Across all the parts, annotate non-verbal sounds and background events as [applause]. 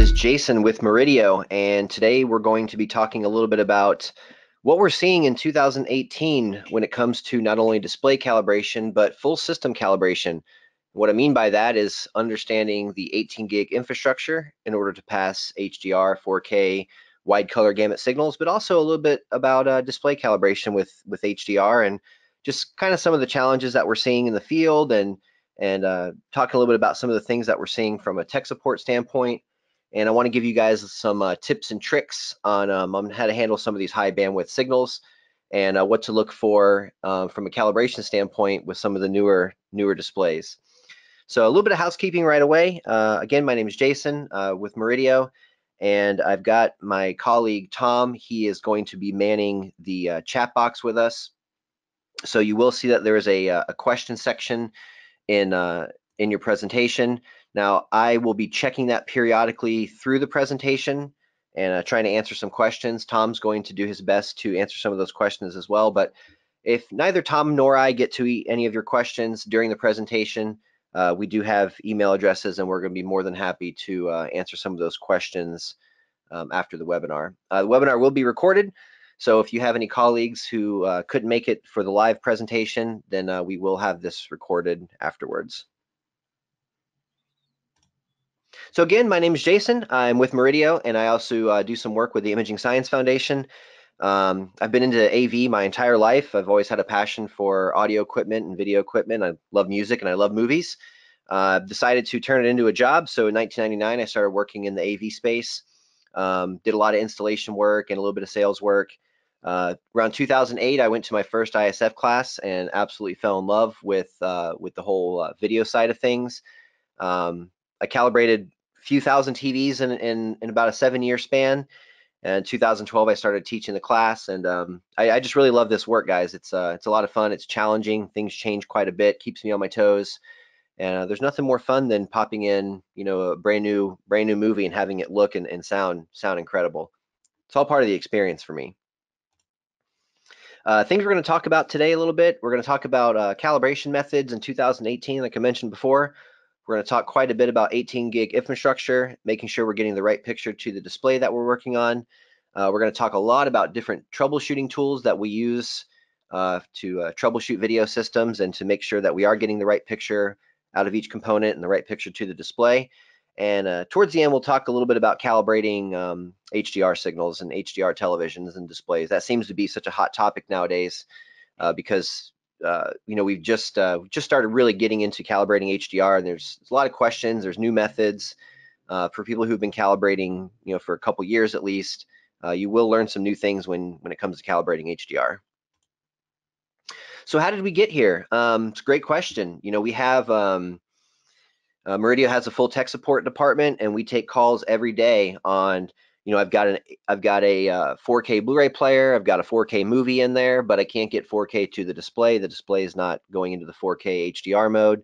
is Jason with Murideo, and today we're going to be talking a little bit about what we're seeing in 2018 when it comes to not only display calibration, but full system calibration. What I mean by that is understanding the 18 gig infrastructure in order to pass HDR, 4K, wide color gamut signals, but also a little bit about uh, display calibration with, with HDR and just kind of some of the challenges that we're seeing in the field and and uh, talking a little bit about some of the things that we're seeing from a tech support standpoint. And I want to give you guys some uh, tips and tricks on, um, how to handle some of these high bandwidth signals and uh, what to look for uh, from a calibration standpoint with some of the newer newer displays. So a little bit of housekeeping right away. Uh, again, my name is Jason uh, with Murideo, and I've got my colleague Tom. He is going to be manning the uh, chat box with us. So you will see that there is a, a question section in in your presentation. Now, I will be checking that periodically through the presentation and uh, trying to answer some questions. Tom's going to do his best to answer some of those questions as well. But if neither Tom nor I get to any of your questions during the presentation, uh, we do have email addresses and we're going to be more than happy to uh, answer some of those questions um, after the webinar. Uh, the webinar will be recorded, so if you have any colleagues who uh, couldn't make it for the live presentation, then uh, we will have this recorded afterwards. So again, my name is Jason. I'm with Murideo, and I also uh, do some work with the Imaging Science Foundation. Um, I've been into AV my entire life. I've always had a passion for audio equipment and video equipment. I love music and I love movies. Uh, decided to turn it into a job. So in 1999, I started working in the AV space. Um, did a lot of installation work and a little bit of sales work. Uh, around 2008, I went to my first ISF class and absolutely fell in love with uh, with the whole uh, video side of things. Um, I calibrated a few thousand TVs in, in, in about a seven year span. And 2012, I started teaching the class, and um, I, I, just really love this work, guys. It's uh, it's a lot of fun. It's challenging. Things change quite a bit. Keeps me on my toes. And uh, there's nothing more fun than popping in, you know, a brand new brand new movie and having it look and, and sound sound incredible. It's all part of the experience for me. Uh, things we're going to talk about today a little bit. We're going to talk about uh, calibration methods in 2018, like I mentioned before. We're going to talk quite a bit about 18 gig infrastructure, making sure we're getting the right picture to the display that we're working on. Uh, we're going to talk a lot about different troubleshooting tools that we use uh, to uh, troubleshoot video systems and to make sure that we are getting the right picture out of each component and the right picture to the display. And uh, towards the end, we'll talk a little bit about calibrating um, HDR signals and HDR televisions and displays. That seems to be such a hot topic nowadays uh, because uh, you know we've just uh, just started really getting into calibrating HDR, and there's, there's a lot of questions. There's new methods uh, for people who've been calibrating, you know, for a couple years at least. Uh, you will learn some new things when when it comes to calibrating HDR. So how did we get here? Um, it's a great question. You know, we have um, uh, Murideo has a full tech support department, and we take calls every day on. You know, I've got an I've got a uh, 4K Blu-ray player. I've got a 4K movie in there, but I can't get 4K to the display. The display is not going into the 4K HDR mode.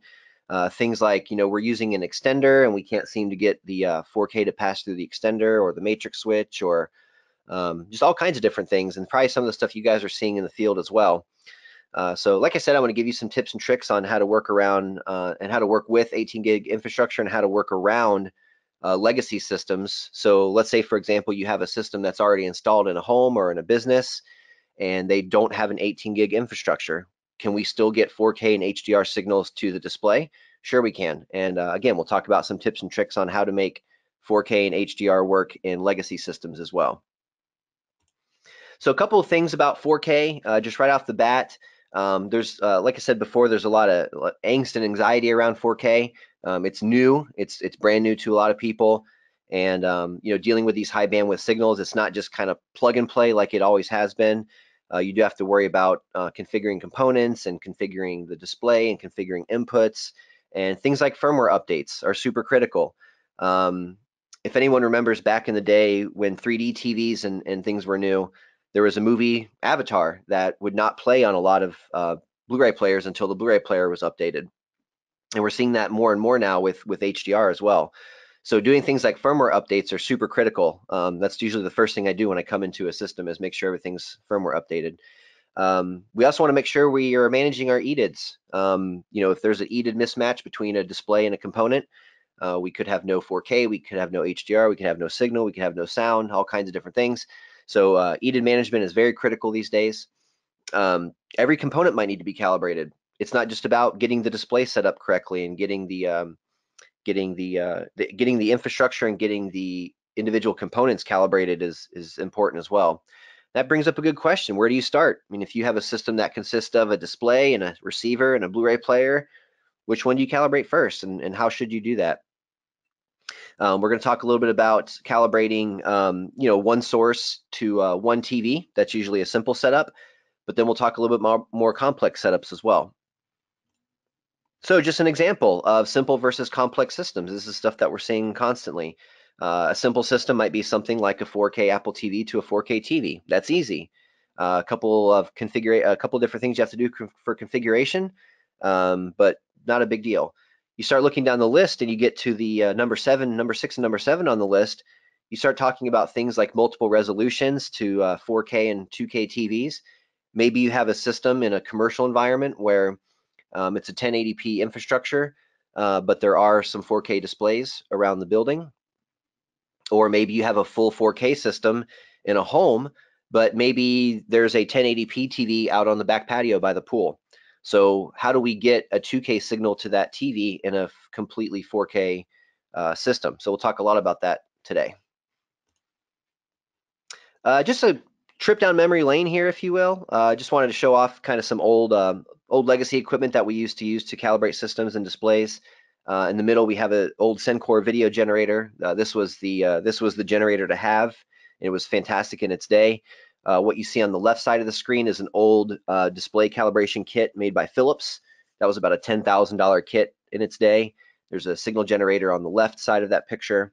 Uh, things like you know we're using an extender and we can't seem to get the uh, 4K to pass through the extender or the matrix switch or um, just all kinds of different things, and probably some of the stuff you guys are seeing in the field as well. Uh, so like I said, I want to give you some tips and tricks on how to work around uh, and how to work with 18 gig infrastructure and how to work around uh, legacy systems. So let's say, for example, you have a system that's already installed in a home or in a business and they don't have an 18 gig infrastructure. Can we still get 4K and HDR signals to the display? Sure we can. And uh, again, we'll talk about some tips and tricks on how to make 4K and HDR work in legacy systems as well. So a couple of things about 4K, uh, just right off the bat. Um, there's, uh, like I said before, there's a lot of angst and anxiety around 4K. Um, it's new, it's it's brand new to a lot of people, and um, you know, dealing with these high bandwidth signals, it's not just kind of plug and play like it always has been. Uh, you do have to worry about uh, configuring components and configuring the display and configuring inputs, and things like firmware updates are super critical. Um, if anyone remembers back in the day when 3D TVs and, and things were new, there was a movie Avatar that would not play on a lot of uh, Blu-ray players until the Blu-ray player was updated, and we're seeing that more and more now with with HDR as well. So doing things like firmware updates are super critical. Um, that's usually the first thing I do when I come into a system is make sure everything's firmware updated. Um, we also want to make sure we are managing our EDIDs. Um, you know, if there's an EDID mismatch between a display and a component, Uh, we could have no 4K, we could have no HDR, we could have no signal, we could have no sound, all kinds of different things. So uh, EDID management is very critical these days. Um, every component might need to be calibrated. It's not just about getting the display set up correctly and getting the um, getting the, uh, the, getting the infrastructure and getting the individual components calibrated is is important as well. That brings up a good question. Where do you start? I mean, if you have a system that consists of a display and a receiver and a Blu-ray player, which one do you calibrate first, and, and how should you do that? Um, we're going to talk a little bit about calibrating, um, you know, one source to uh, one TV. That's usually a simple setup, but then we'll talk a little bit more, more complex setups as well. So just an example of simple versus complex systems. This is stuff that we're seeing constantly. Uh, a simple system might be something like a 4K Apple TV to a 4K TV. That's easy. Uh, a couple of configure, a couple different things you have to do for configuration, um, but not a big deal you start looking down the list and you get to the uh, number seven, number six, and number seven on the list, you start talking about things like multiple resolutions to uh, 4K and 2K TVs. Maybe you have a system in a commercial environment where um, it's a 1080p infrastructure, uh, but there are some 4K displays around the building. Or maybe you have a full 4K system in a home, but maybe there's a 1080p TV out on the back patio by the pool. So how do we get a 2K signal to that TV in a completely 4K uh, system? So we'll talk a lot about that today. Uh, just a trip down memory lane here, if you will. I uh, just wanted to show off kind of some old um, old legacy equipment that we used to use to calibrate systems and displays. Uh, in the middle, we have an old Sencore video generator. Uh, this was the uh, this was the generator to have. It was fantastic in its day. Uh, what you see on the left side of the screen is an old uh, display calibration kit made by Philips. That was about a $10,000 kit in its day. There's a signal generator on the left side of that picture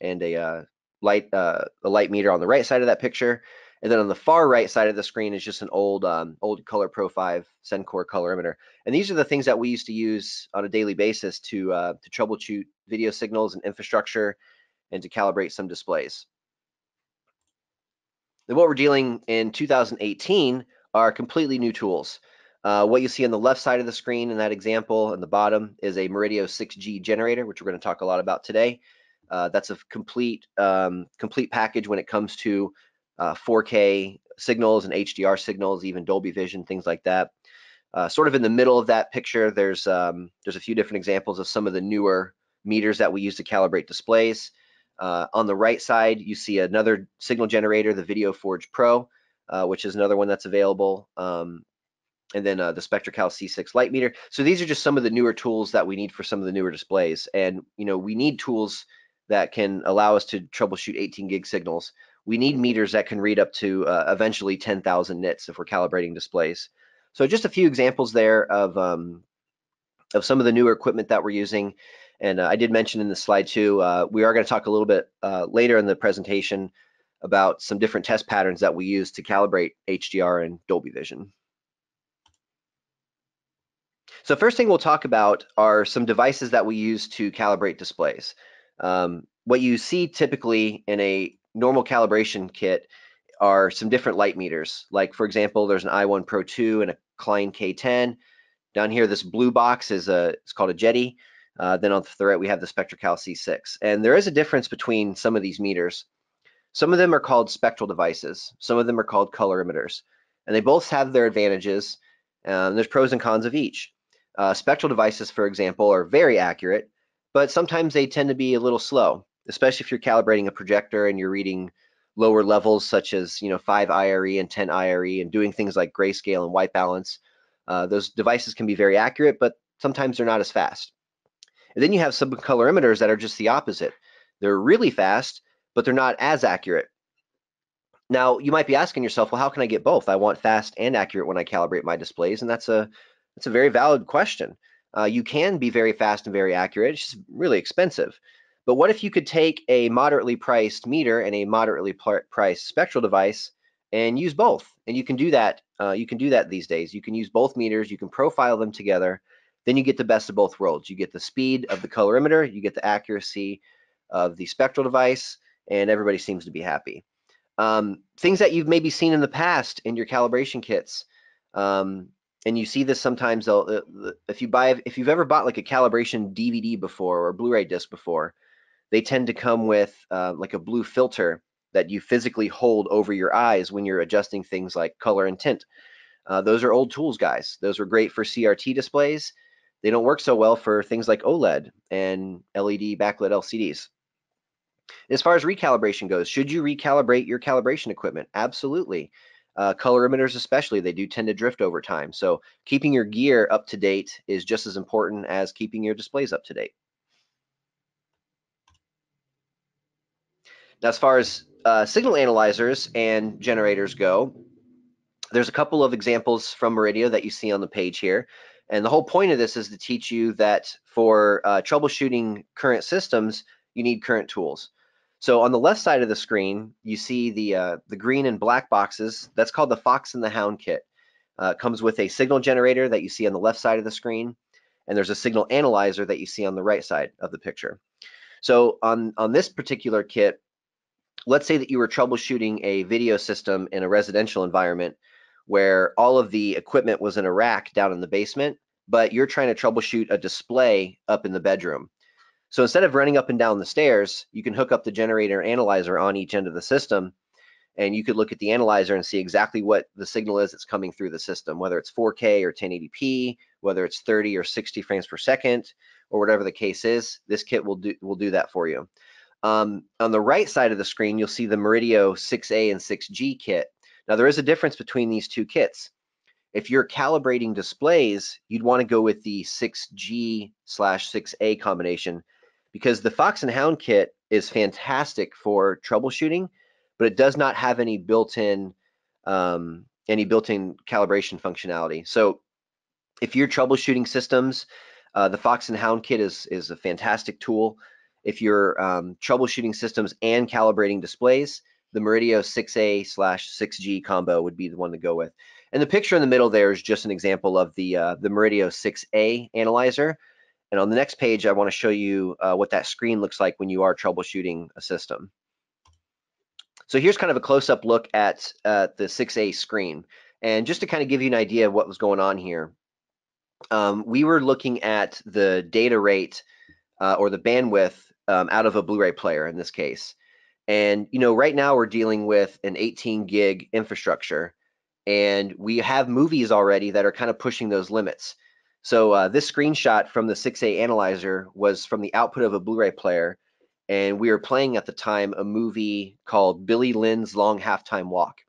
and a uh, light uh, a light meter on the right side of that picture. And then on the far right side of the screen is just an old um, old Color Pro 5 Sencore colorimeter. And these are the things that we used to use on a daily basis to uh, to troubleshoot video signals and infrastructure and to calibrate some displays. Then what we're dealing in 2018 are completely new tools. Uh, what you see on the left side of the screen in that example in the bottom is a Murideo 6G generator, which we're going to talk a lot about today. Uh, that's a complete um, complete package when it comes to uh, 4K signals and HDR signals, even Dolby Vision, things like that. Uh, sort of in the middle of that picture, there's um, there's a few different examples of some of the newer meters that we use to calibrate displays. Uh, on the right side, you see another signal generator, the Video Forge Pro, uh, which is another one that's available. Um, and then uh, the SpectraCal C6 light meter. So these are just some of the newer tools that we need for some of the newer displays. And you know, we need tools that can allow us to troubleshoot 18 gig signals. We need meters that can read up to uh, eventually 10,000 nits if we're calibrating displays. So just a few examples there of um, of some of the newer equipment that we're using. And uh, I did mention in the slide too, uh, we are going to talk a little bit uh, later in the presentation about some different test patterns that we use to calibrate HDR and Dolby Vision. So first thing we'll talk about are some devices that we use to calibrate displays. Um, what you see typically in a normal calibration kit are some different light meters. Like for example, there's an i1 Pro 2 and a Klein K10. Down here, this blue box is a, it's called a JETI. Uh, then on the right, we have the SpectraCal C6. And there is a difference between some of these meters. Some of them are called spectral devices. Some of them are called colorimeters. And they both have their advantages. Um, there's pros and cons of each. Uh, spectral devices, for example, are very accurate, but sometimes they tend to be a little slow, especially if you're calibrating a projector and you're reading lower levels such as you know 5 IRE and 10 IRE and doing things like grayscale and white balance. Uh, those devices can be very accurate, but sometimes they're not as fast. And then you have some colorimeters that are just the opposite. They're really fast, but they're not as accurate. Now, you might be asking yourself, well, how can I get both? I want fast and accurate when I calibrate my displays, and that's a that's a very valid question. Uh, you can be very fast and very accurate. It's just really expensive. But what if you could take a moderately priced meter and a moderately priced spectral device and use both? And you can do that. Uh, you can do that these days. You can use both meters. You can profile them together, then you get the best of both worlds. You get the speed of the colorimeter, you get the accuracy of the spectral device, and everybody seems to be happy. Um, things that you've maybe seen in the past in your calibration kits. Um, and you see this sometimes. Uh, if you buy, if you've ever bought like a calibration DVD before or Blu-ray disc before, they tend to come with uh, like a blue filter that you physically hold over your eyes when you're adjusting things like color and tint. Uh, those are old tools, guys. Those were great for CRT displays. They don't work so well for things like OLED and LED backlit LCDs. As far as recalibration goes, should you recalibrate your calibration equipment? Absolutely. Uh, colorimeters especially, they do tend to drift over time. So keeping your gear up to date is just as important as keeping your displays up to date. Now, as far as uh, signal analyzers and generators go, there's a couple of examples from Murideo that you see on the page here. And the whole point of this is to teach you that for uh, troubleshooting current systems, you need current tools. So on the left side of the screen, you see the, uh, the green and black boxes. That's called the Fox and the Hound kit. Uh, comes with a signal generator that you see on the left side of the screen, and there's a signal analyzer that you see on the right side of the picture. So on, on this particular kit, let's say that you were troubleshooting a video system in a residential environment where all of the equipment was in a rack down in the basement, but you're trying to troubleshoot a display up in the bedroom. So instead of running up and down the stairs, you can hook up the generator analyzer on each end of the system and you could look at the analyzer and see exactly what the signal is that's coming through the system, whether it's 4K or 1080p, whether it's 30 or 60 frames per second, or whatever the case is. This kit will do will do that for you. Um, on the right side of the screen, you'll see the Murideo 6A and 6G kit. Now there is a difference between these two kits. If you're calibrating displays, you'd want to go with the 6G slash 6A combination because the Fox and Hound kit is fantastic for troubleshooting, but it does not have any built-in um, any built-in calibration functionality. So if you're troubleshooting systems, uh, the Fox and Hound kit is is a fantastic tool. If you're um, troubleshooting systems and calibrating displays, the Murideo 6A slash 6G combo would be the one to go with. And the picture in the middle there is just an example of the uh, the Murideo 6A analyzer. And on the next page, I want to show you uh, what that screen looks like when you are troubleshooting a system. So here's kind of a close-up look at uh, the 6A screen. And just to kind of give you an idea of what was going on here, um, we were looking at the data rate uh, or the bandwidth um, out of a Blu-ray player in this case. And you know, right now we're dealing with an 18 gig infrastructure, and we have movies already that are kind of pushing those limits. So uh, this screenshot from the 6A analyzer was from the output of a Blu-ray player, and we were playing at the time a movie called Billy Lynn's Long Halftime Walk.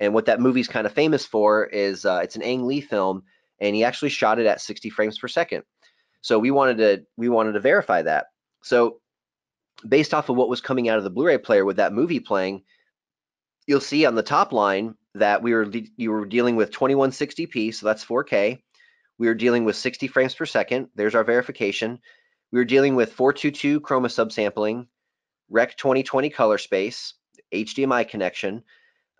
And what that movie's kind of famous for is uh, it's an Ang Lee film, and he actually shot it at 60 frames per second. So we wanted to we wanted to verify that. So based off of what was coming out of the Blu-ray player with that movie playing, you'll see on the top line that we were you were dealing with 2160p, so that's 4K. We were dealing with 60 frames per second. There's our verification. We were dealing with 422 chroma subsampling, Rec 2020 color space, HDMI connection,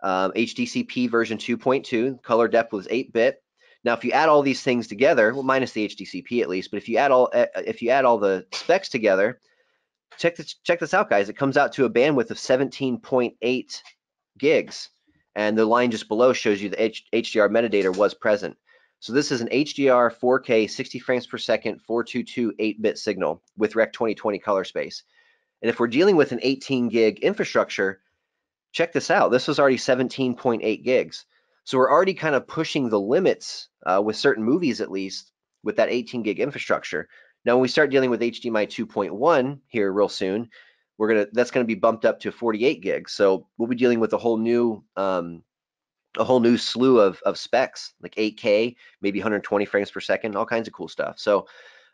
um, HDCP version 2.2. Color depth was 8-bit. Now, if you add all these things together, well, minus the HDCP at least, but if you add all uh, if you add all the specs together, check this check this out, guys. It comes out to a bandwidth of 17.8 gigs, and the line just below shows you the H HDR metadata was present. So this is an HDR 4K 60 frames per second 422 8-bit signal with Rec 2020 color space. And if we're dealing with an 18 gig infrastructure, check this out. This was already 17.8 gigs. So we're already kind of pushing the limits uh, with certain movies, at least, with that 18 gig infrastructure. Now, when we start dealing with HDMI 2.1 here real soon, we're gonna that's gonna be bumped up to 48 gigs. So we'll be dealing with a whole new um, a whole new slew of, of specs, like 8K, maybe 120 frames per second, all kinds of cool stuff. So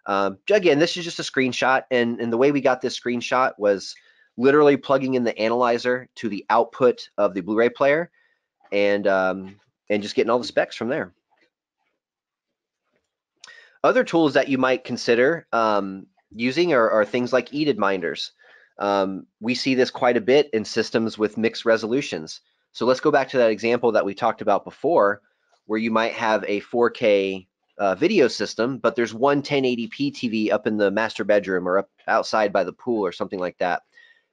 um, again, this is just a screenshot, and, and the way we got this screenshot was literally plugging in the analyzer to the output of the Blu-ray player, and um, and just getting all the specs from there. Other tools that you might consider um, using are, are, things like EDID minders. Um, we see this quite a bit in systems with mixed resolutions. So let's go back to that example that we talked about before, where you might have a 4K uh, video system, but there's one 1080p TV up in the master bedroom or up outside by the pool or something like that.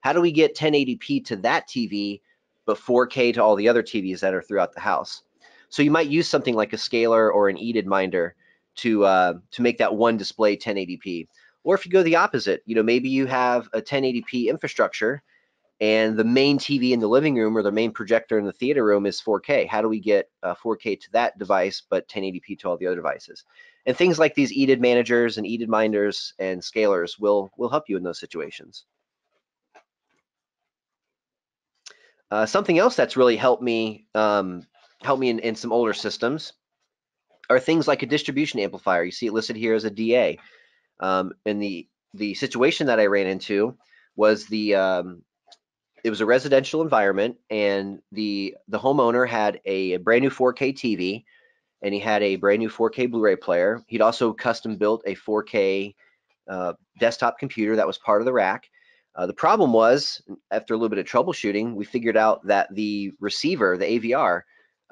How do we get 1080p to that TV, but 4K to all the other TVs that are throughout the house? So you might use something like a scaler or an EDID minder to uh, to make that one display 1080p. Or if you go the opposite, you know, maybe you have a 1080p infrastructure and the main TV in the living room or the main projector in the theater room is 4K. How do we get uh, 4K to that device but 1080p to all the other devices? And things like these EDID managers and EDID minders and scalers will will help you in those situations. Uh, something else that's really helped me um, help me in, in some older systems are things like a distribution amplifier. You see it listed here as a DA. Um, and the the situation that I ran into was the um, it was a residential environment, and the the homeowner had a, brand new 4K TV, and he had a brand new 4K Blu-ray player. He'd also custom built a 4K uh, desktop computer that was part of the rack. Uh, the problem was, after a little bit of troubleshooting, we figured out that the receiver, the AVR,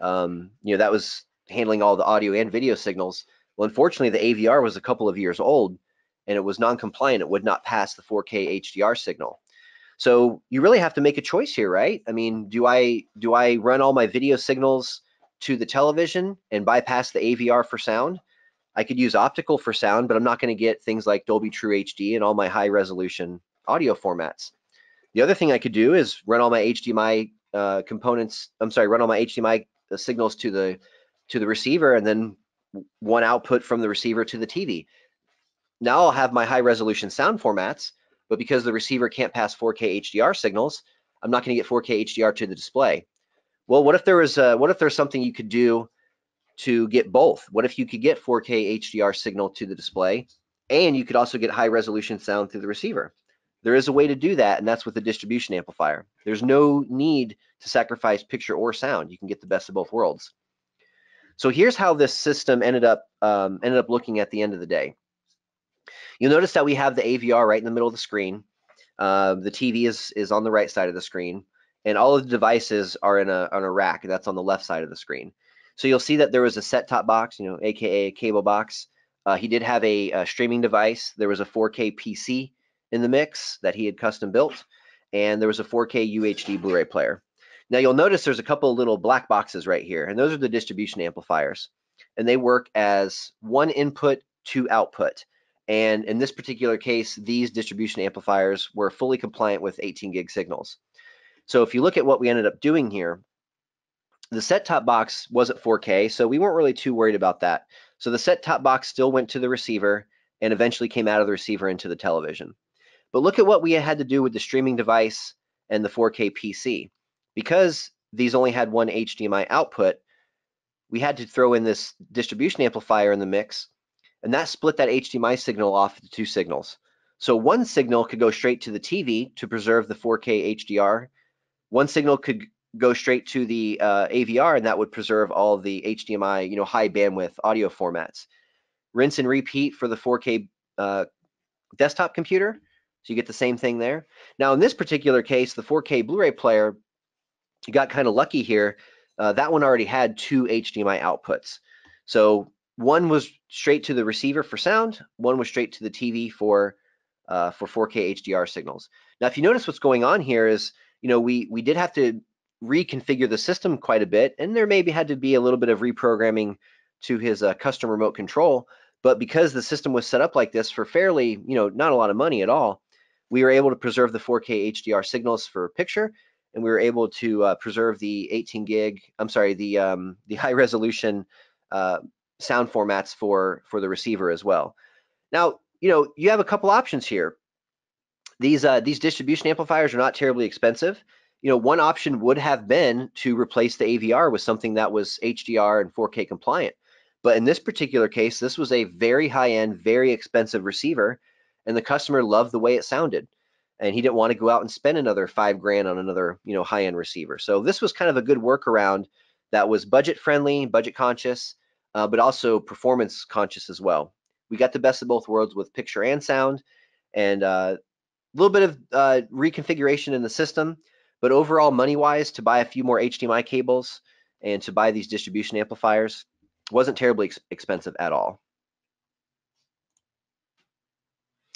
um, you know, that was handling all the audio and video signals. Well, unfortunately, the AVR was a couple of years old and it was non-compliant. It would not pass the 4K HDR signal. So you really have to make a choice here, right? I mean, do I do I run all my video signals to the television and bypass the AVR for sound? I could use optical for sound, but I'm not going to get things like Dolby True HD and all my high resolution audio formats. The other thing I could do is run all my HDMI uh, components. I'm sorry, run all my HDMI uh, signals to the to the receiver, and then one output from the receiver to the TV. Now I'll have my high resolution sound formats, but because the receiver can't pass 4K HDR signals, I'm not going to get 4K HDR to the display. Well, what if there was a, what if there's something you could do to get both? What if you could get 4K HDR signal to the display, and you could also get high resolution sound through the receiver? There is a way to do that, and that's with a distribution amplifier. There's no need to sacrifice picture or sound. You can get the best of both worlds. So here's how this system ended up um, ended up looking at the end of the day. You'll notice that we have the AVR right in the middle of the screen. Uh, the TV is is on the right side of the screen, and all of the devices are in a on a rack. That's on the left side of the screen. So you'll see that there was a set-top box, you know, aka a cable box. Uh, he did have a, a, streaming device. There was a 4K PC in the mix that he had custom built, and there was a 4K UHD Blu-ray player. Now you'll notice there's a couple of little black boxes right here, and those are the distribution amplifiers, and they work as one input, two output. And in this particular case, these distribution amplifiers were fully compliant with 18 gig signals. So if you look at what we ended up doing here, the set-top box wasn't 4K, so we weren't really too worried about that. So the set-top box still went to the receiver and eventually came out of the receiver into the television. But look at what we had to do with the streaming device and the 4K PC. Because these only had one HDMI output, we had to throw in this distribution amplifier in the mix, and that split that HDMI signal off into two signals. So one signal could go straight to the TV to preserve the 4K HDR. One signal could go straight to the uh, AVR, and that would preserve all the HDMI, you know, high bandwidth audio formats. Rinse and repeat for the 4K uh, desktop computer, so you get the same thing there. Now, in this particular case, the 4K Blu-ray player, you got kind of lucky here. Uh, that one already had two HDMI outputs. So one was straight to the receiver for sound, one was straight to the TV for uh, for 4K HDR signals. Now, if you notice what's going on here is, you know, we we did have to reconfigure the system quite a bit, and there maybe had to be a little bit of reprogramming to his uh, custom remote control. But because the system was set up like this for fairly, you know, not a lot of money at all, we were able to preserve the 4K HDR signals for picture, and we were able to uh, preserve the 18 gig, I'm sorry, the um, the high resolution uh, sound formats for for the receiver as well. Now, you know, you have a couple options here. These uh, these distribution amplifiers are not terribly expensive. You know, one option would have been to replace the AVR with something that was HDR and 4K compliant. But in this particular case, this was a very high-end, very expensive receiver and the customer loved the way it sounded and he didn't want to go out and spend another five grand on another you know high-end receiver. So this was kind of a good workaround that was budget friendly budget conscious uh, but also performance conscious as well. We got the best of both worlds with picture and sound and a uh, little bit of uh, reconfiguration in the system but overall money wise to buy a few more hdmi cables and to buy these distribution amplifiers wasn't terribly ex expensive at all.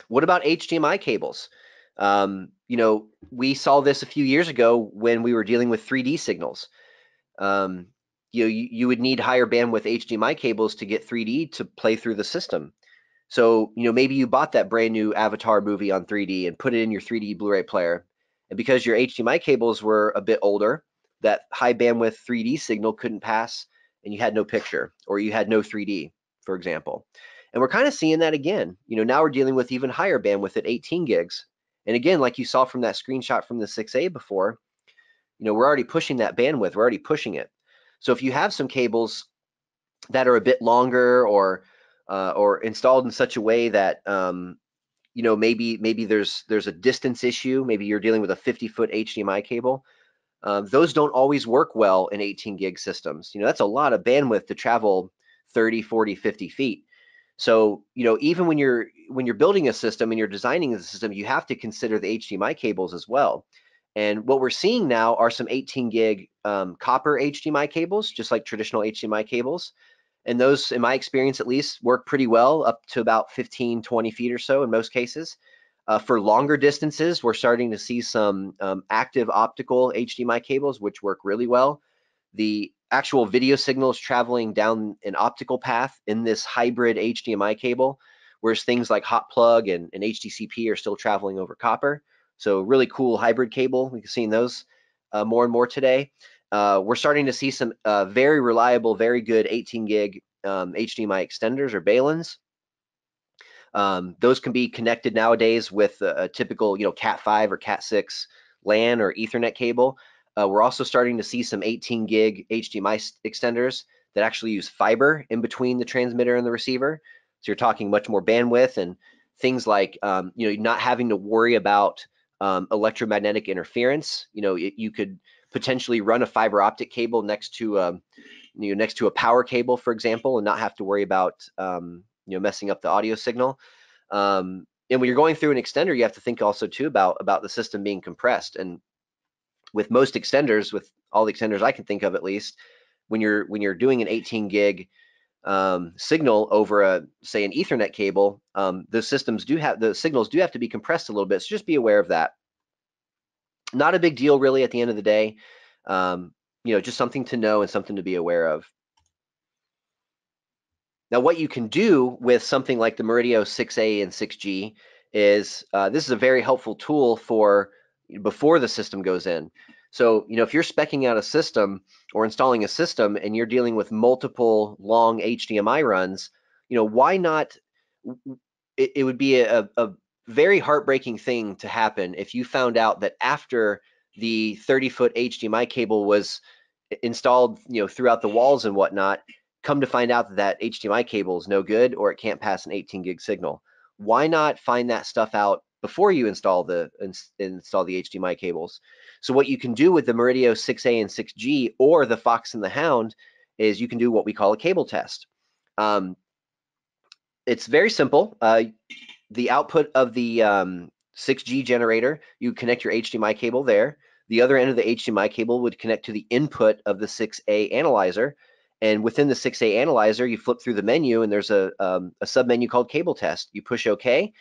What about HDMI cables? Um, you know, we saw this a few years ago when we were dealing with 3D signals. Um, you know, you, you would need higher bandwidth HDMI cables to get 3D to play through the system. So, you know, maybe you bought that brand new Avatar movie on 3D and put it in your 3D Blu-ray player. And because your HDMI cables were a bit older, that high bandwidth 3D signal couldn't pass and you had no picture or you had no 3D, for example. And we're kind of seeing that again. You know, now we're dealing with even higher bandwidth at 18 gigs. And again, like you saw from that screenshot from the 6A before, you know, we're already pushing that bandwidth. We're already pushing it. So if you have some cables that are a bit longer or uh, or installed in such a way that um, you know maybe maybe there's there's a distance issue, maybe you're dealing with a 50 foot HDMI cable. Um, those don't always work well in 18 gig systems. You know that's a lot of bandwidth to travel 30, 40, 50 feet. So you know even when you're when you're building a system and you're designing the system, you have to consider the HDMI cables as well. And what we're seeing now are some 18 gig um, copper HDMI cables, just like traditional HDMI cables. And those, in my experience at least, work pretty well up to about 15, 20 feet or so in most cases. Uh, for longer distances, we're starting to see some um, active optical HDMI cables, which work really well. The actual video signal is traveling down an optical path in this hybrid HDMI cable, whereas things like hot plug and, and HDCP are still traveling over copper. So really cool hybrid cable. We've seen those uh, more and more today. Uh, we're starting to see some uh, very reliable, very good 18 gig um, HDMI extenders or Baluns. Um, those can be connected nowadays with a, a, typical, you know, Cat5 or Cat6 LAN or Ethernet cable. Uh, we're also starting to see some 18 gig HDMI extenders that actually use fiber in between the transmitter and the receiver. So you're talking much more bandwidth and things like, um, you know, not having to worry about um, electromagnetic interference. You know, it, you could potentially run a fiber optic cable next to a, um, you know, next to a power cable, for example, and not have to worry about um, you know messing up the audio signal. Um, and when you're going through an extender, you have to think also too about about the system being compressed. And with most extenders, with all the extenders I can think of at least, when you're when you're doing an 18 gig um, signal over a say an Ethernet cable, um, the systems do have the signals do have to be compressed a little bit. So just be aware of that. Not a big deal really at the end of the day. Um, you know, just something to know and something to be aware of. Now, what you can do with something like the Murideo 6A and 6G is uh, this is a very helpful tool for before the system goes in. So, you know, if you're specking out a system or installing a system and you're dealing with multiple long HDMI runs, you know, why not? It, it would be a, a very heartbreaking thing to happen if you found out that after the 30 foot HDMI cable was installed, you know, throughout the walls and whatnot, come to find out that that HDMI cable is no good or it can't pass an 18 gig signal. Why not find that stuff out before you install the install the HDMI cables? So what you can do with the Murideo 6A and 6G or the Fox and the Hound is you can do what we call a cable test. Um, it's very simple. Uh, the output of the um, 6G generator, you connect your HDMI cable there. The other end of the HDMI cable would connect to the input of the 6A analyzer. And within the 6A analyzer, you flip through the menu and there's a, um, a sub menu called cable test. You push OK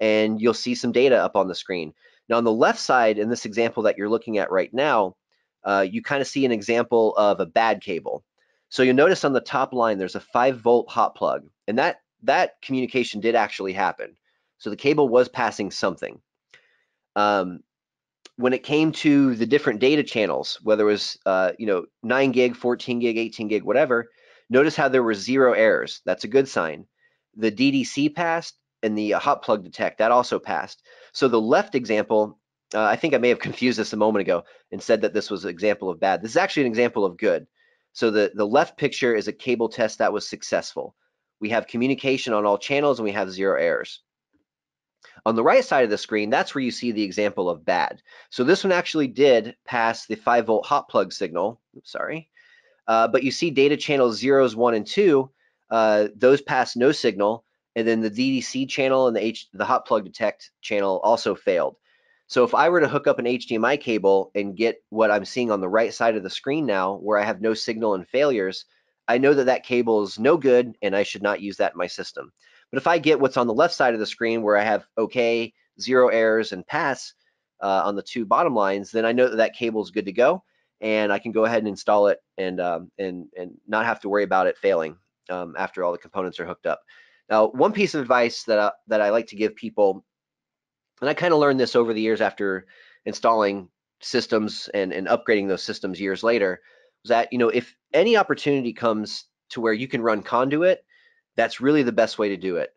and you'll see some data up on the screen. Now on the left side in this example that you're looking at right now, uh, you kind of see an example of a bad cable. So you'll notice on the top line, there's a five volt hot plug and that, that communication did actually happen. So the cable was passing something. Um, when it came to the different data channels, whether it was uh, you know 9 gig, 14 gig, 18 gig, whatever, notice how there were zero errors. That's a good sign. The DDC passed and the uh, hot plug detect that also passed. So the left example, uh, I think I may have confused this a moment ago and said that this was an example of bad. This is actually an example of good. So the, the left picture is a cable test that was successful. We have communication on all channels and we have zero errors. On the right side of the screen, that's where you see the example of bad. So this one actually did pass the 5 volt hot plug signal. Oops, sorry. Uh, but you see data channels zeros, one, and two, uh, those pass no signal. And then the DDC channel and the, H, the hot plug detect channel also failed. So if I were to hook up an HDMI cable and get what I'm seeing on the right side of the screen now, where I have no signal and failures, I know that that cable is no good and I should not use that in my system. But if I get what's on the left side of the screen where I have okay, zero errors, and pass uh, on the two bottom lines, then I know that that cable is good to go. and I can go ahead and install it and um, and and not have to worry about it failing um, after all the components are hooked up. Now, one piece of advice that I, that I like to give people, and I kind of learned this over the years after installing systems and, and upgrading those systems years later, was that you know if any opportunity comes to where you can run conduit, that's really the best way to do it.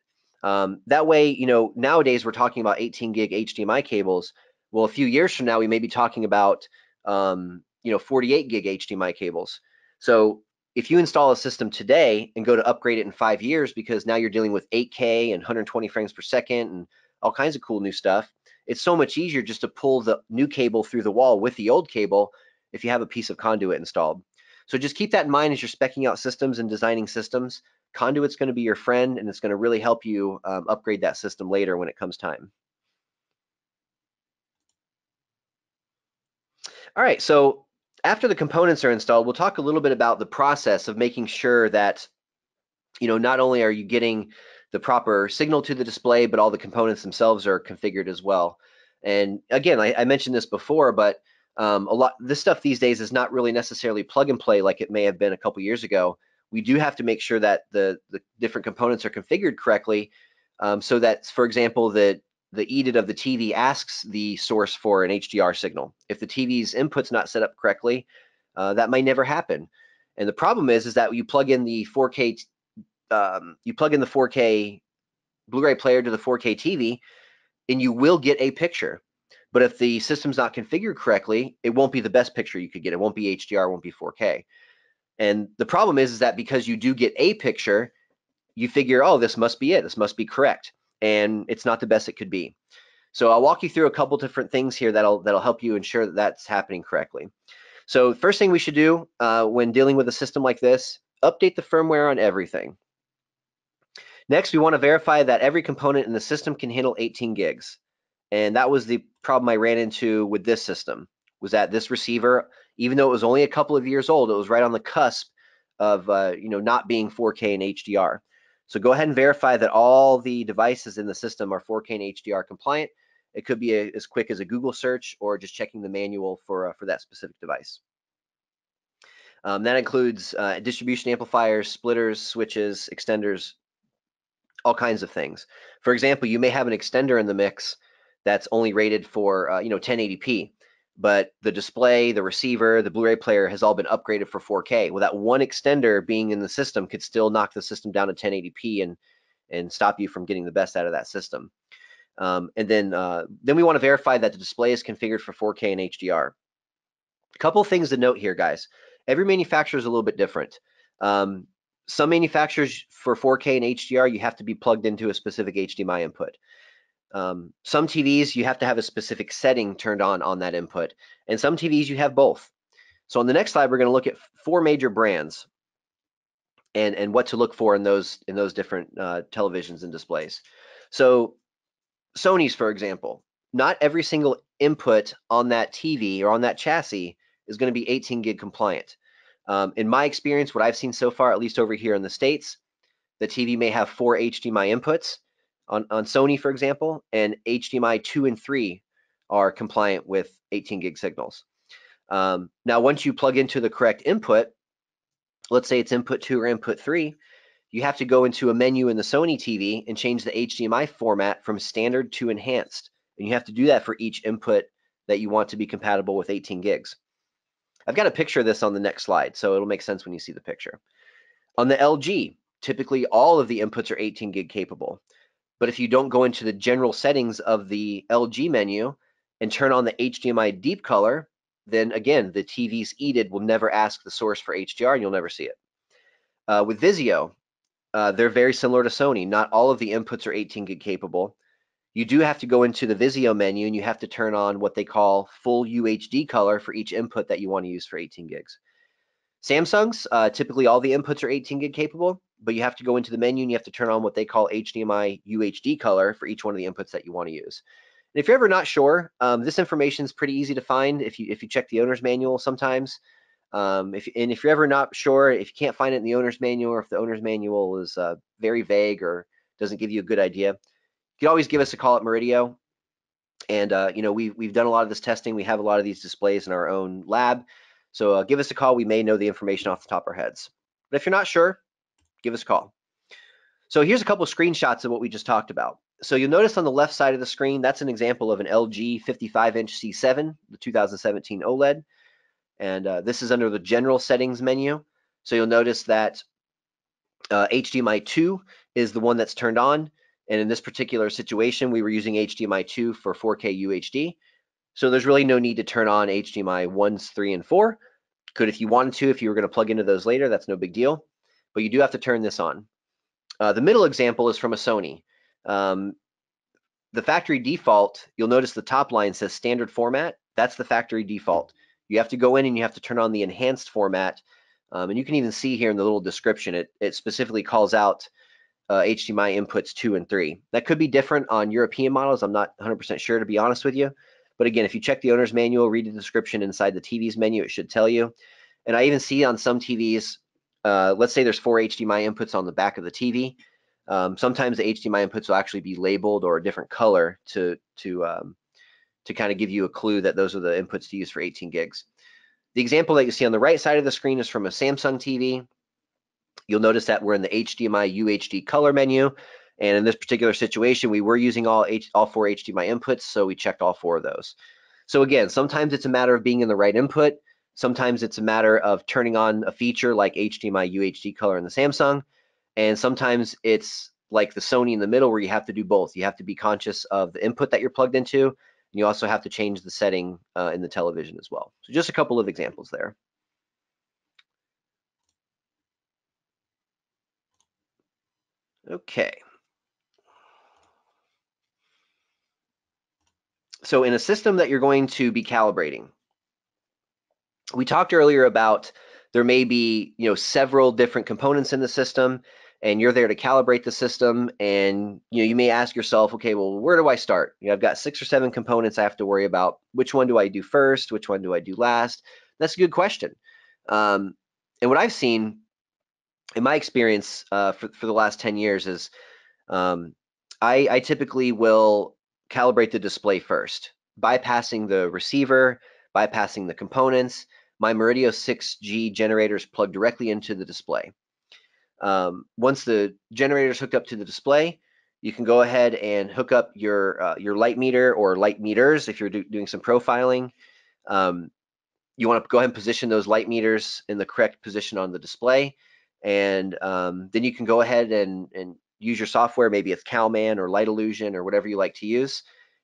Um, that way, you know, nowadays we're talking about 18 gig HDMI cables. Well, a few years from now, we may be talking about, um, you know, 48 gig HDMI cables. So if you install a system today and go to upgrade it in five years because now you're dealing with 8K and 120 frames per second and all kinds of cool new stuff, it's so much easier just to pull the new cable through the wall with the old cable if you have a piece of conduit installed. So just keep that in mind as you're specking out systems and designing systems. Conduit's going to be your friend and it's going to really help you um, upgrade that system later when it comes time. All right, so after the components are installed, we'll talk a little bit about the process of making sure that, you know, not only are you getting the proper signal to the display, but all the components themselves are configured as well. And again, I, I mentioned this before, but um, a lot this stuff these days is not really necessarily plug and play like it may have been a couple years ago. We do have to make sure that the the different components are configured correctly, um, so that, for example, the the EDID of the TV asks the source for an HDR signal. If the TV's input's not set up correctly, uh, that may never happen. And the problem is, is that you plug in the 4K, um, you plug in the 4K Blu-ray player to the 4K TV, and you will get a picture. But if the system's not configured correctly, it won't be the best picture you could get. It won't be HDR, it won't be 4K. And the problem is, is that because you do get a picture, you figure, oh, this must be it. This must be correct and it's not the best it could be. So I'll walk you through a couple different things here that'll that'll help you ensure that that's happening correctly. So first thing we should do uh, when dealing with a system like this, update the firmware on everything. Next, we want to verify that every component in the system can handle 18 gigs. And that was the problem I ran into with this system, was that this receiver, even though it was only a couple of years old, it was right on the cusp of uh, you know not being 4K and HDR. So go ahead and verify that all the devices in the system are 4K and HDR compliant. It could be a, as quick as a Google search or just checking the manual for, uh, for that specific device. Um, that includes uh, distribution amplifiers, splitters, switches, extenders, all kinds of things. For example, you may have an extender in the mix that's only rated for uh, you know 1080p but the display, the receiver, the Blu-ray player has all been upgraded for 4K. Well, that one extender being in the system could still knock the system down to 1080p and and stop you from getting the best out of that system. Um, and then uh, then we want to verify that the display is configured for 4K and HDR. A couple things to note here, guys. Every manufacturer is a little bit different. Um, some manufacturers for 4K and HDR, you have to be plugged into a specific HDMI input. Um, some TVs, you have to have a specific setting turned on on that input. And some TVs, you have both. So on the next slide, we're going to look at four major brands and, and what to look for in those, in those different uh, televisions and displays. So Sony's, for example, not every single input on that TV or on that chassis is going to be 18 gig compliant. Um, in my experience, what I've seen so far, at least over here in the States, the TV may have four HDMI inputs on, on Sony, for example, and HDMI 2 and 3 are compliant with 18 gig signals. Um, now, once you plug into the correct input, let's say it's input 2 or input 3, you have to go into a menu in the Sony TV and change the HDMI format from standard to enhanced. And you have to do that for each input that you want to be compatible with 18 gigs. I've got a picture of this on the next slide, so it'll make sense when you see the picture. On the LG, typically all of the inputs are 18 gig capable. But if you don't go into the general settings of the LG menu and turn on the HDMI deep color, then again, the TV's EDID will never ask the source for HDR and you'll never see it. Uh, with Vizio, uh, they're very similar to Sony. Not all of the inputs are 18 gig capable. You do have to go into the Vizio menu and you have to turn on what they call full UHD color for each input that you want to use for 18 gigs. Samsung's, uh, typically all the inputs are 18 gig capable but you have to go into the menu and you have to turn on what they call HDMI UHD color for each one of the inputs that you want to use. And if you're ever not sure, um, this information is pretty easy to find if you if you check the owner's manual sometimes. Um, if and if you're ever not sure, if you can't find it in the owner's manual, or if the owner's manual is uh, very vague or doesn't give you a good idea, you can always give us a call at Murideo. And uh, you know we've we've done a lot of this testing. We have a lot of these displays in our own lab. So uh, give us a call. We may know the information off the top of our heads. But if you're not sure, give us a call. So here's a couple of screenshots of what we just talked about. So you'll notice on the left side of the screen, that's an example of an LG 55-inch C7, the 2017 OLED. And uh, this is under the general settings menu. So you'll notice that uh, HDMI 2 is the one that's turned on. And in this particular situation, we were using HDMI 2 for 4K UHD. So there's really no need to turn on HDMI 1s, 3, and 4. Could if you wanted to, if you were going to plug into those later, that's no big deal. But you do have to turn this on. Uh, the middle example is from a Sony. Um, the factory default, you'll notice the top line says standard format. That's the factory default. You have to go in and you have to turn on the enhanced format. Um, and you can even see here in the little description, it, it specifically calls out uh, HDMI inputs two and three. That could be different on European models. I'm not 100% sure to be honest with you. But again, if you check the owner's manual, read the description inside the TV's menu, it should tell you. And I even see on some TVs, uh, let's say there's four HDMI inputs on the back of the TV. Um, sometimes the HDMI inputs will actually be labeled or a different color to to um, to kind of give you a clue that those are the inputs to use for 18 gigs. The example that you see on the right side of the screen is from a Samsung TV. You'll notice that we're in the HDMI UHD color menu. And in this particular situation, we were using all, H, all four HDMI inputs, so we checked all four of those. So again, sometimes it's a matter of being in the right input. Sometimes it's a matter of turning on a feature like HDMI UHD color in the Samsung. And sometimes it's like the Sony in the middle where you have to do both. You have to be conscious of the input that you're plugged into. And you also have to change the setting uh, in the television as well. So just a couple of examples there. Okay. So in a system that you're going to be calibrating, we talked earlier about there may be you know several different components in the system and you're there to calibrate the system and you know you may ask yourself okay well where do i start? You know i've got six or seven components i have to worry about. Which one do i do first? Which one do i do last? That's a good question. Um, and what i've seen in my experience uh, for, for the last 10 years is um, I, I typically will calibrate the display first, bypassing the receiver, bypassing the components. My Murideo 6G generators plug directly into the display. Um, once the generator is hooked up to the display, you can go ahead and hook up your uh, your light meter or light meters if you're do doing some profiling. Um, you want to go ahead and position those light meters in the correct position on the display and um, then you can go ahead and, and use your software, maybe it's CalMan or Light Illusion or whatever you like to use,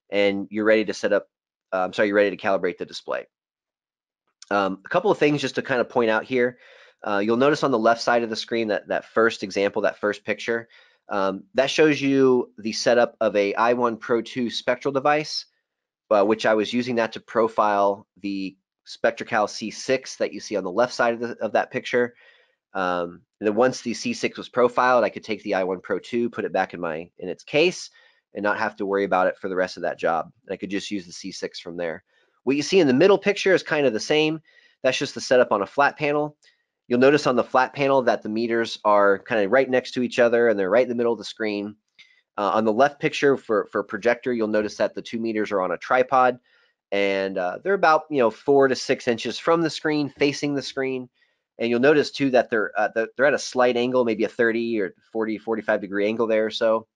and you're ready to set up, uh, I'm sorry, you're ready to calibrate the display. Um, a couple of things just to kind of point out here. Uh, you'll notice on the left side of the screen that that first example, that first picture, um, that shows you the setup of a i1 Pro 2 spectral device, uh, which I was using that to profile the SpectraCal C6 that you see on the left side of, the, of that picture. Um, and then once the C6 was profiled, I could take the i1 Pro 2, put it back in my in its case, and not have to worry about it for the rest of that job. And I could just use the C6 from there. What you see in the middle picture is kind of the same. That's just the setup on a flat panel. You'll notice on the flat panel that the meters are kind of right next to each other and they're right in the middle of the screen. Uh, on the left picture for, for projector, you'll notice that the two meters are on a tripod and uh, they're about you know four to six inches from the screen, facing the screen. And you'll notice too that they're uh, they're at a slight angle, maybe a 30 or 40, 45 degree angle there or so.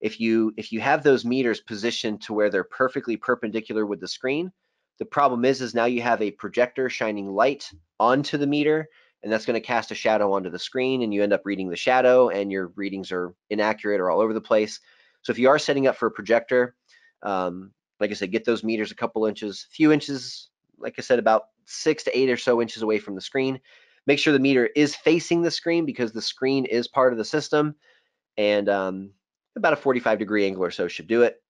If you if you have those meters positioned to where they're perfectly perpendicular with the screen, the problem is is now you have a projector shining light onto the meter, and that's going to cast a shadow onto the screen, and you end up reading the shadow, and your readings are inaccurate or all over the place. So if you are setting up for a projector, um, like I said, get those meters a couple inches, few inches, like I said, about six to eight or so inches away from the screen. Make sure the meter is facing the screen because the screen is part of the system and um, about a 45 degree angle or so should do it.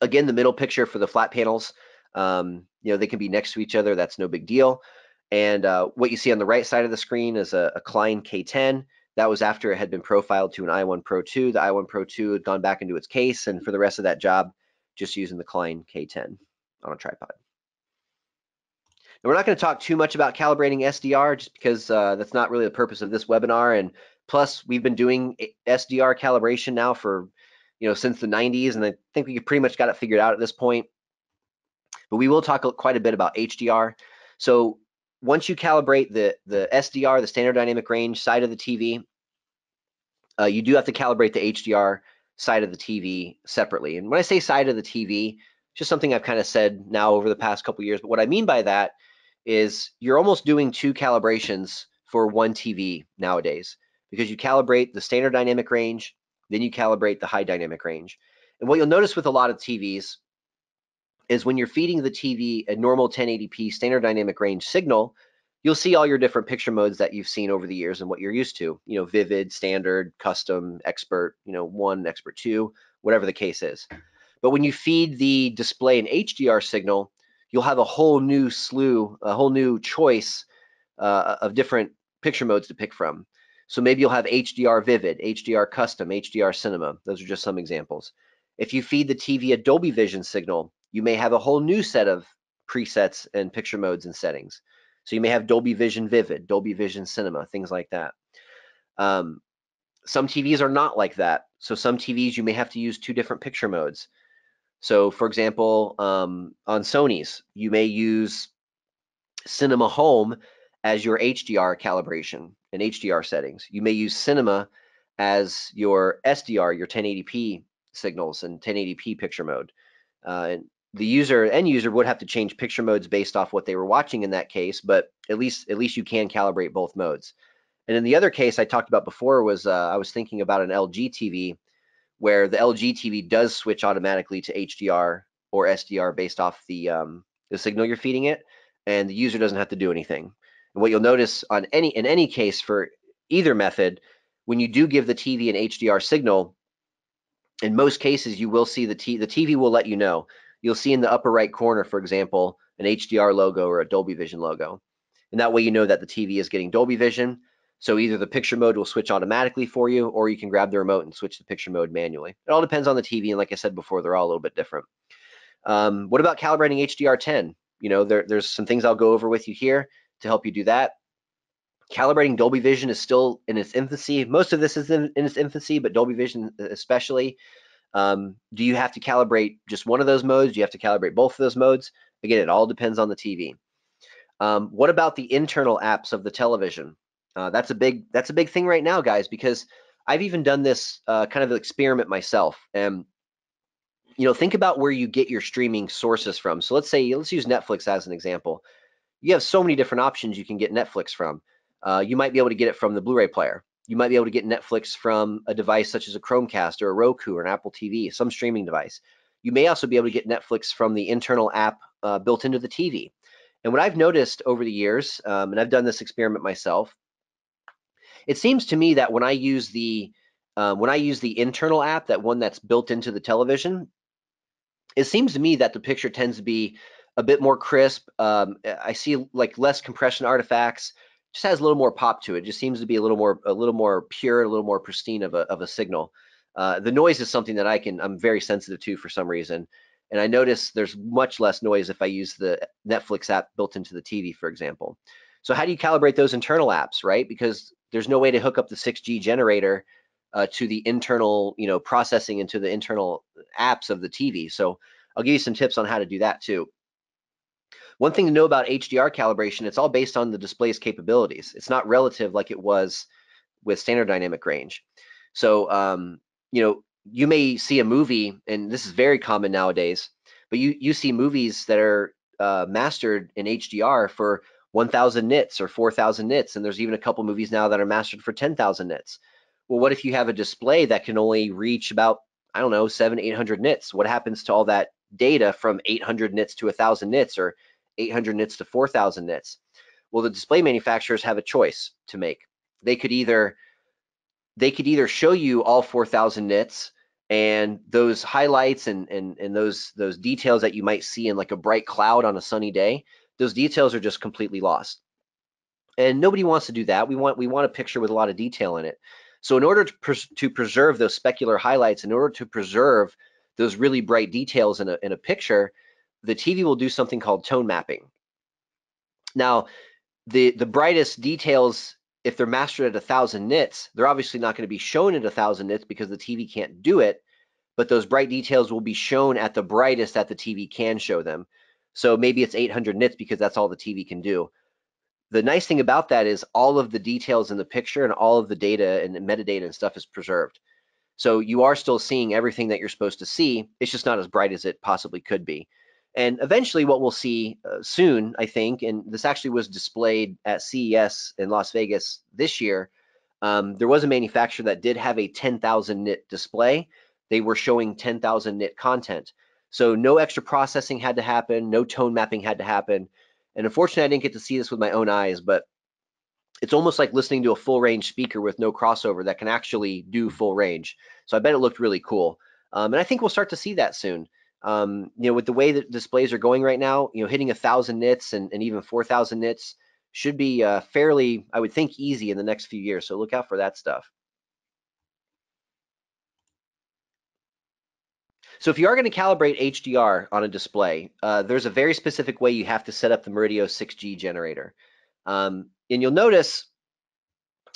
Again, the middle picture for the flat panels, um, you know, they can be next to each other. That's no big deal. And uh, what you see on the right side of the screen is a, a Klein K10. That was after it had been profiled to an i1 Pro 2. The i1 Pro 2 had gone back into its case, and for the rest of that job, just using the Klein K10 on a tripod. And we're not going to talk too much about calibrating SDR just because uh, that's not really the purpose of this webinar. And plus, we've been doing SDR calibration now for, you know, since the 90s, and I think we pretty much got it figured out at this point. But we will talk quite a bit about HDR. So once you calibrate the the SDR, the standard dynamic range side of the TV, uh, you do have to calibrate the HDR side of the TV separately. And when I say side of the TV, it's just something I've kind of said now over the past couple years. But what I mean by that is you're almost doing two calibrations for one TV nowadays because you calibrate the standard dynamic range, then you calibrate the high dynamic range. And what you'll notice with a lot of TVs is when you're feeding the TV a normal 1080p standard dynamic range signal, you'll see all your different picture modes that you've seen over the years and what you're used to, you know, vivid, standard, custom, expert, you know, one, expert two, whatever the case is. But when you feed the display an HDR signal, you'll have a whole new slew, a whole new choice uh, of different picture modes to pick from. So maybe you'll have HDR Vivid, HDR Custom, HDR Cinema. Those are just some examples. If you feed the TV a Dolby Vision signal, you may have a whole new set of presets and picture modes and settings. So you may have Dolby Vision Vivid, Dolby Vision Cinema, things like that. Um, some TVs are not like that. So some TVs you may have to use two different picture modes. So for example, um, on Sony's, you may use Cinema Home as your HDR calibration and HDR settings. You may use Cinema as your SDR, your 1080p signals and 1080p picture mode. Uh, and the user end user would have to change picture modes based off what they were watching in that case, but at least at least you can calibrate both modes. And in the other case I talked about before was uh, I was thinking about an LG TV where the LG TV does switch automatically to HDR or SDR based off the um, the signal you're feeding it, and the user doesn't have to do anything. And what you'll notice on any in any case for either method, when you do give the TV an HDR signal, in most cases you will see the T the TV will let you know you'll see in the upper right corner, for example, an HDR logo or a Dolby Vision logo. And that way you know that the TV is getting Dolby Vision. So either the picture mode will switch automatically for you, or you can grab the remote and switch the picture mode manually. It all depends on the TV, and like I said before, they're all a little bit different. Um, what about calibrating HDR10? You know, there, there's some things I'll go over with you here to help you do that. Calibrating Dolby Vision is still in its infancy. Most of this is in, in its infancy, but Dolby Vision especially. Um, do you have to calibrate just one of those modes? Do you have to calibrate both of those modes? Again, it all depends on the TV. Um, what about the internal apps of the television? Uh, that's a big that's a big thing right now, guys, because I've even done this uh, kind of experiment myself. And you know, think about where you get your streaming sources from. So let's say let's use Netflix as an example. You have so many different options you can get Netflix from. Uh, you might be able to get it from the Blu-ray player. You might be able to get Netflix from a device such as a Chromecast or a Roku or an Apple TV, some streaming device. You may also be able to get Netflix from the internal app uh, built into the TV. And what I've noticed over the years, um, and I've done this experiment myself, it seems to me that when I use the uh, when I use the internal app, that one that's built into the television, it seems to me that the picture tends to be a bit more crisp. Um, I see like less compression artifacts just has a little more pop to it. it. Just seems to be a little more a little more pure, a little more pristine of a of a signal. Uh, the noise is something that I can I'm very sensitive to for some reason, and I notice there's much less noise if I use the Netflix app built into the TV, for example. So how do you calibrate those internal apps, right? Because there's no way to hook up the 6G generator uh, to the internal, you know, processing into the internal apps of the TV. So I'll give you some tips on how to do that too. One thing to know about HDR calibration, it's all based on the display's capabilities. It's not relative like it was with standard dynamic range. So, um, you know, you may see a movie, and this is very common nowadays, but you, you see movies that are uh, mastered in HDR for 1,000 nits or 4,000 nits, and there's even a couple movies now that are mastered for 10,000 nits. Well, what if you have a display that can only reach about, I don't know, seven, 800 nits? What happens to all that data from 800 nits to 1,000 nits or 800 nits to 4000 nits. Well, the display manufacturers have a choice to make. They could either they could either show you all 4000 nits and those highlights and, and, and those, those details that you might see in like a bright cloud on a sunny day, those details are just completely lost. And nobody wants to do that. We want, we want a picture with a lot of detail in it. So in order to, pres to preserve those specular highlights, in order to preserve those really bright details in a, in a picture, the TV will do something called tone mapping. Now, the, the brightest details, if they're mastered at a thousand nits, they're obviously not going to be shown at a thousand nits because the TV can't do it, but those bright details will be shown at the brightest that the TV can show them. So maybe it's 800 nits because that's all the TV can do. the nice thing about that is all of the details in the picture and all of the data and metadata and stuff is preserved. So you are still seeing everything that you're supposed to see. It's just not as bright as it possibly could be. And eventually what we'll see uh, soon, I think, and this actually was displayed at CES in Las Vegas this year, um, there was a manufacturer that did have a 10,000 nit display. They were showing 10,000 nit content. So no extra processing had to happen, no tone mapping had to happen. And unfortunately, I didn't get to see this with my own eyes, but it's almost like listening to a full range speaker with no crossover that can actually do full range. So I bet it looked really cool. Um, and I think we'll start to see that soon. Um, you know, with the way that displays are going right now, you know, hitting a thousand nits and, and even 4,000 nits should be uh, fairly, I would think, easy in the next few years. So look out for that stuff. So if you are going to calibrate HDR on a display, uh, there's a very specific way you have to set up the Murideo 6G generator. Um, and you'll notice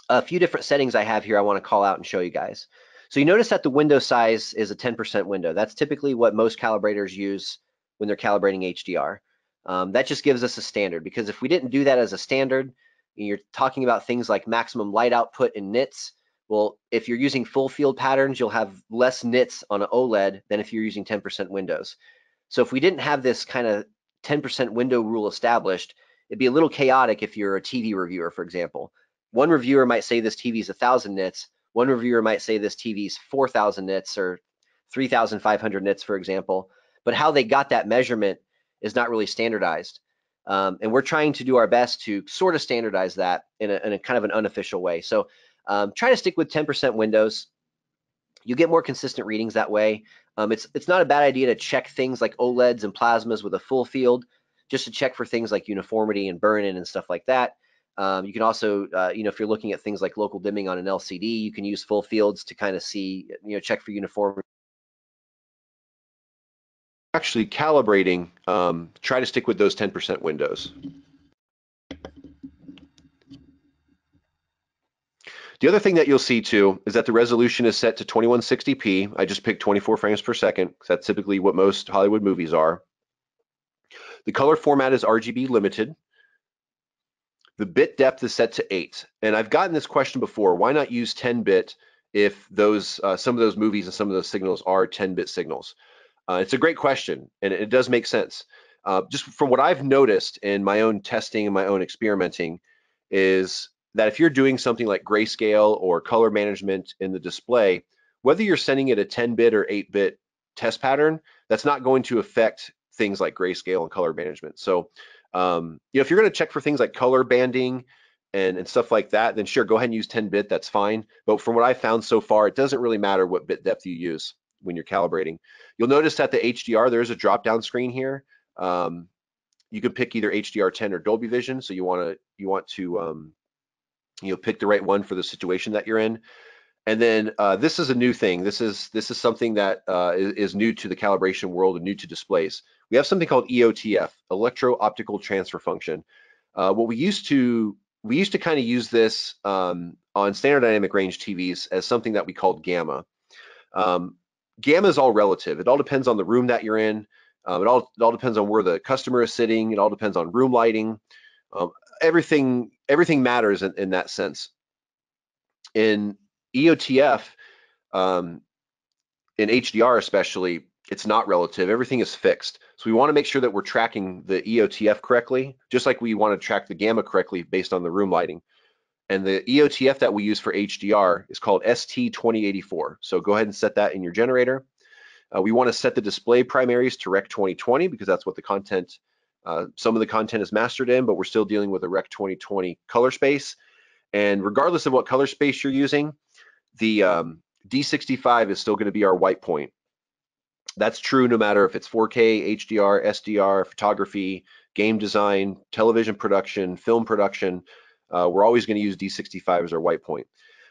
a few different settings I have here I want to call out and show you guys. So you notice that the window size is a 10% window. That's typically what most calibrators use when they're calibrating HDR. Um, that just gives us a standard because if we didn't do that as a standard, you're talking about things like maximum light output in nits. Well, if you're using full field patterns, you'll have less nits on an OLED than if you're using 10% windows. So if we didn't have this kind of 10% window rule established, it'd be a little chaotic if you're a TV reviewer, for example. One reviewer might say this TV is 1,000 nits. One reviewer might say this TV is 4,000 nits or 3,500 nits, for example. But how they got that measurement is not really standardized. Um, and we're trying to do our best to sort of standardize that in a, in a kind of an unofficial way. So um, try to stick with 10% windows. You get more consistent readings that way. Um, it's it's not a bad idea to check things like OLEDs and plasmas with a full field just to check for things like uniformity and burn-in and stuff like that. Um, you can also, uh, you know, if you're looking at things like local dimming on an LCD, you can use full fields to kind of see, you know, check for uniformity. Actually calibrating, um, try to stick with those 10% windows. The other thing that you'll see too is that the resolution is set to 2160p. I just picked 24 frames per second because that's typically what most Hollywood movies are. The color format is RGB limited. The bit depth is set to 8. And I've gotten this question before, why not use 10-bit if those uh, some of those movies and some of those signals are 10-bit signals? Uh, it's a great question, and it does make sense. Uh, just from what I've noticed in my own testing and my own experimenting is that if you're doing something like grayscale or color management in the display, whether you're sending it a 10-bit or 8-bit test pattern, that's not going to affect things like grayscale and color management. So, um, you know, if you're going to check for things like color banding and, and stuff like that, then sure, go ahead and use 10 bit, that's fine. But from what I found so far, it doesn't really matter what bit depth you use when you're calibrating. You'll notice that the HDR, there's a drop down screen here. Um, you can pick either HDR10 or Dolby Vision. So you want to, you want to, um, you know, pick the right one for the situation that you're in. And then uh, this is a new thing. This is this is something that uh, is, is, new to the calibration world and new to displays. We have something called EOTF, electro-optical transfer function. Uh, what we used to we used to kind of use this um, on standard dynamic range TVs as something that we called gamma. Um, gamma is all relative. It all depends on the room that you're in. Um, it all it all depends on where the customer is sitting. It all depends on room lighting. Um, everything everything matters in, in that sense. In EOTF, um, in HDR especially, it's not relative. Everything is fixed. So we want to make sure that we're tracking the EOTF correctly, just like we want to track the gamma correctly based on the room lighting. And the EOTF that we use for HDR is called ST2084. So go ahead and set that in your generator. Uh, we want to set the display primaries to Rec 2020 because that's what the content, uh, some of the content is mastered in, but we're still dealing with a Rec 2020 color space. And regardless of what color space you're using, the um, D65 is still going to be our white point. That's true no matter if it's 4K, HDR, SDR, photography, game design, television production, film production. Uh, we're always going to use D65 as our white point.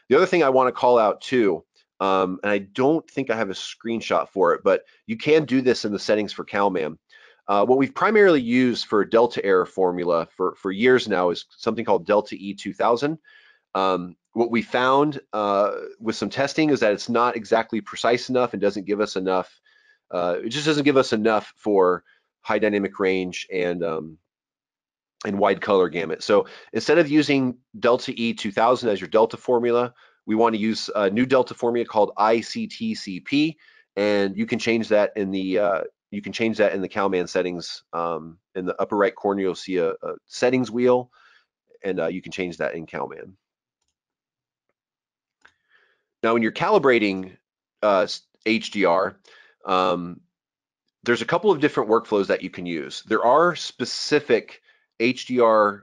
The other thing I want to call out too, um, and I don't think I have a screenshot for it, but you can do this in the settings for CalMan. Uh, what we've primarily used for delta error formula for, for years now is something called delta E2000. Um, what we found uh, with some testing is that it's not exactly precise enough and doesn't give us enough. Uh, it just doesn't give us enough for high dynamic range and um, and wide color gamut. So instead of using delta E 2000 as your delta formula, we want to use a new delta formula called ICTCP, and you can change that in the uh, you can change that in the CalMan settings. Um, in the upper right corner, you'll see a, a settings wheel, and uh, you can change that in CalMan. Now, when you're calibrating uh, HDR, um, there's a couple of different workflows that you can use. There are specific HDR,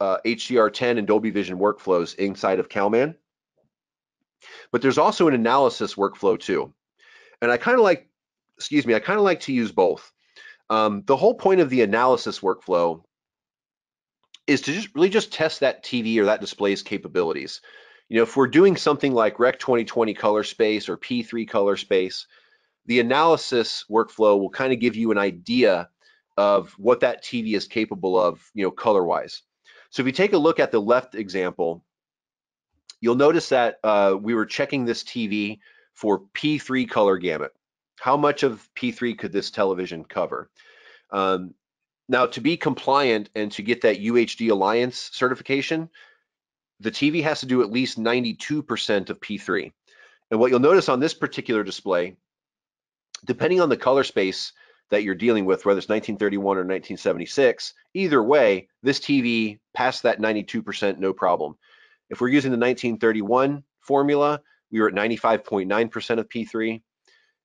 uh, HDR10 and Dolby Vision workflows inside of CalMan, but there's also an analysis workflow too. And I kind of like, excuse me, I kind of like to use both. Um, the whole point of the analysis workflow is to just really just test that TV or that display's capabilities. You know, if we're doing something like Rec 2020 color space or P3 color space, the analysis workflow will kind of give you an idea of what that TV is capable of, you know, color-wise. So if you take a look at the left example, you'll notice that uh, we were checking this TV for P3 color gamut. How much of P3 could this television cover? Um, now, to be compliant and to get that UHD Alliance certification, the TV has to do at least 92% of P3. And what you'll notice on this particular display, depending on the color space that you're dealing with, whether it's 1931 or 1976, either way, this TV passed that 92% no problem. If we're using the 1931 formula, we were at 95.9% of P3.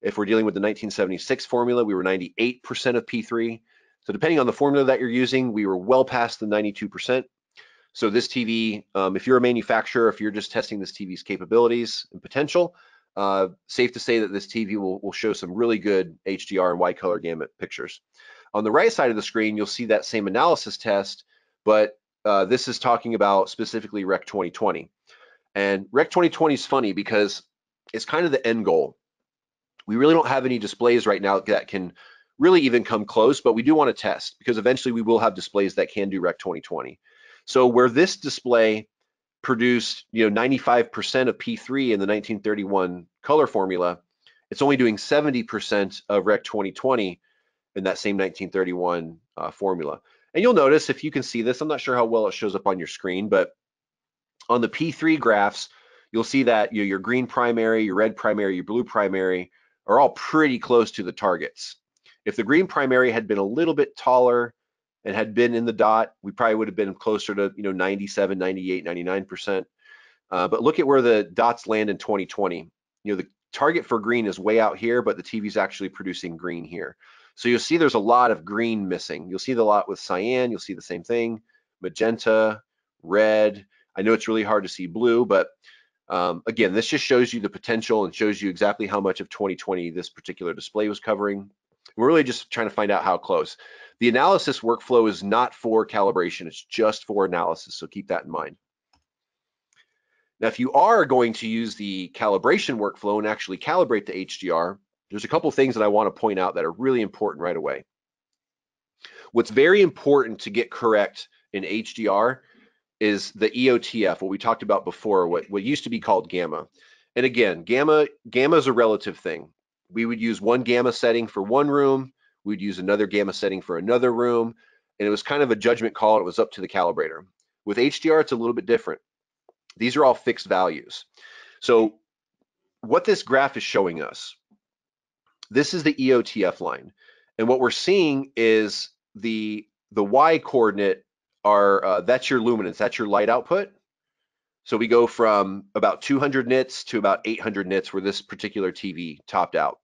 If we're dealing with the 1976 formula, we were 98% of P3. So depending on the formula that you're using, we were well past the 92%. So this TV, um, if you're a manufacturer, if you're just testing this TV's capabilities and potential, uh, safe to say that this TV will, will show some really good HDR and wide color gamut pictures. On the right side of the screen, you'll see that same analysis test, but uh, this is talking about specifically Rec 2020. And Rec 2020 is funny because it's kind of the end goal. We really don't have any displays right now that can really even come close, but we do want to test because eventually we will have displays that can do Rec 2020. So where this display produced, you know, 95% of P3 in the 1931 color formula, it's only doing 70% of Rec 2020 in that same 1931 uh, formula. And you'll notice if you can see this, I'm not sure how well it shows up on your screen, but on the P3 graphs, you'll see that you know, your green primary, your red primary, your blue primary are all pretty close to the targets. If the green primary had been a little bit taller, and had been in the dot, we probably would have been closer to you know 97, 98, 99 percent. Uh, but look at where the dots land in 2020. You know the target for green is way out here, but the TV is actually producing green here. So you'll see there's a lot of green missing. You'll see the lot with cyan. You'll see the same thing, magenta, red. I know it's really hard to see blue, but um, again, this just shows you the potential and shows you exactly how much of 2020 this particular display was covering. We're really just trying to find out how close. The analysis workflow is not for calibration, it's just for analysis, so keep that in mind. Now, if you are going to use the calibration workflow and actually calibrate the HDR, there's a couple things that I want to point out that are really important right away. What's very important to get correct in HDR is the EOTF, what we talked about before, what, what used to be called gamma. And again, gamma gamma is a relative thing. We would use one gamma setting for one room, We'd use another gamma setting for another room. And it was kind of a judgment call. It was up to the calibrator. With HDR, it's a little bit different. These are all fixed values. So what this graph is showing us, this is the EOTF line. And what we're seeing is the, the Y coordinate are, uh, that's your luminance, that's your light output. So we go from about 200 nits to about 800 nits where this particular TV topped out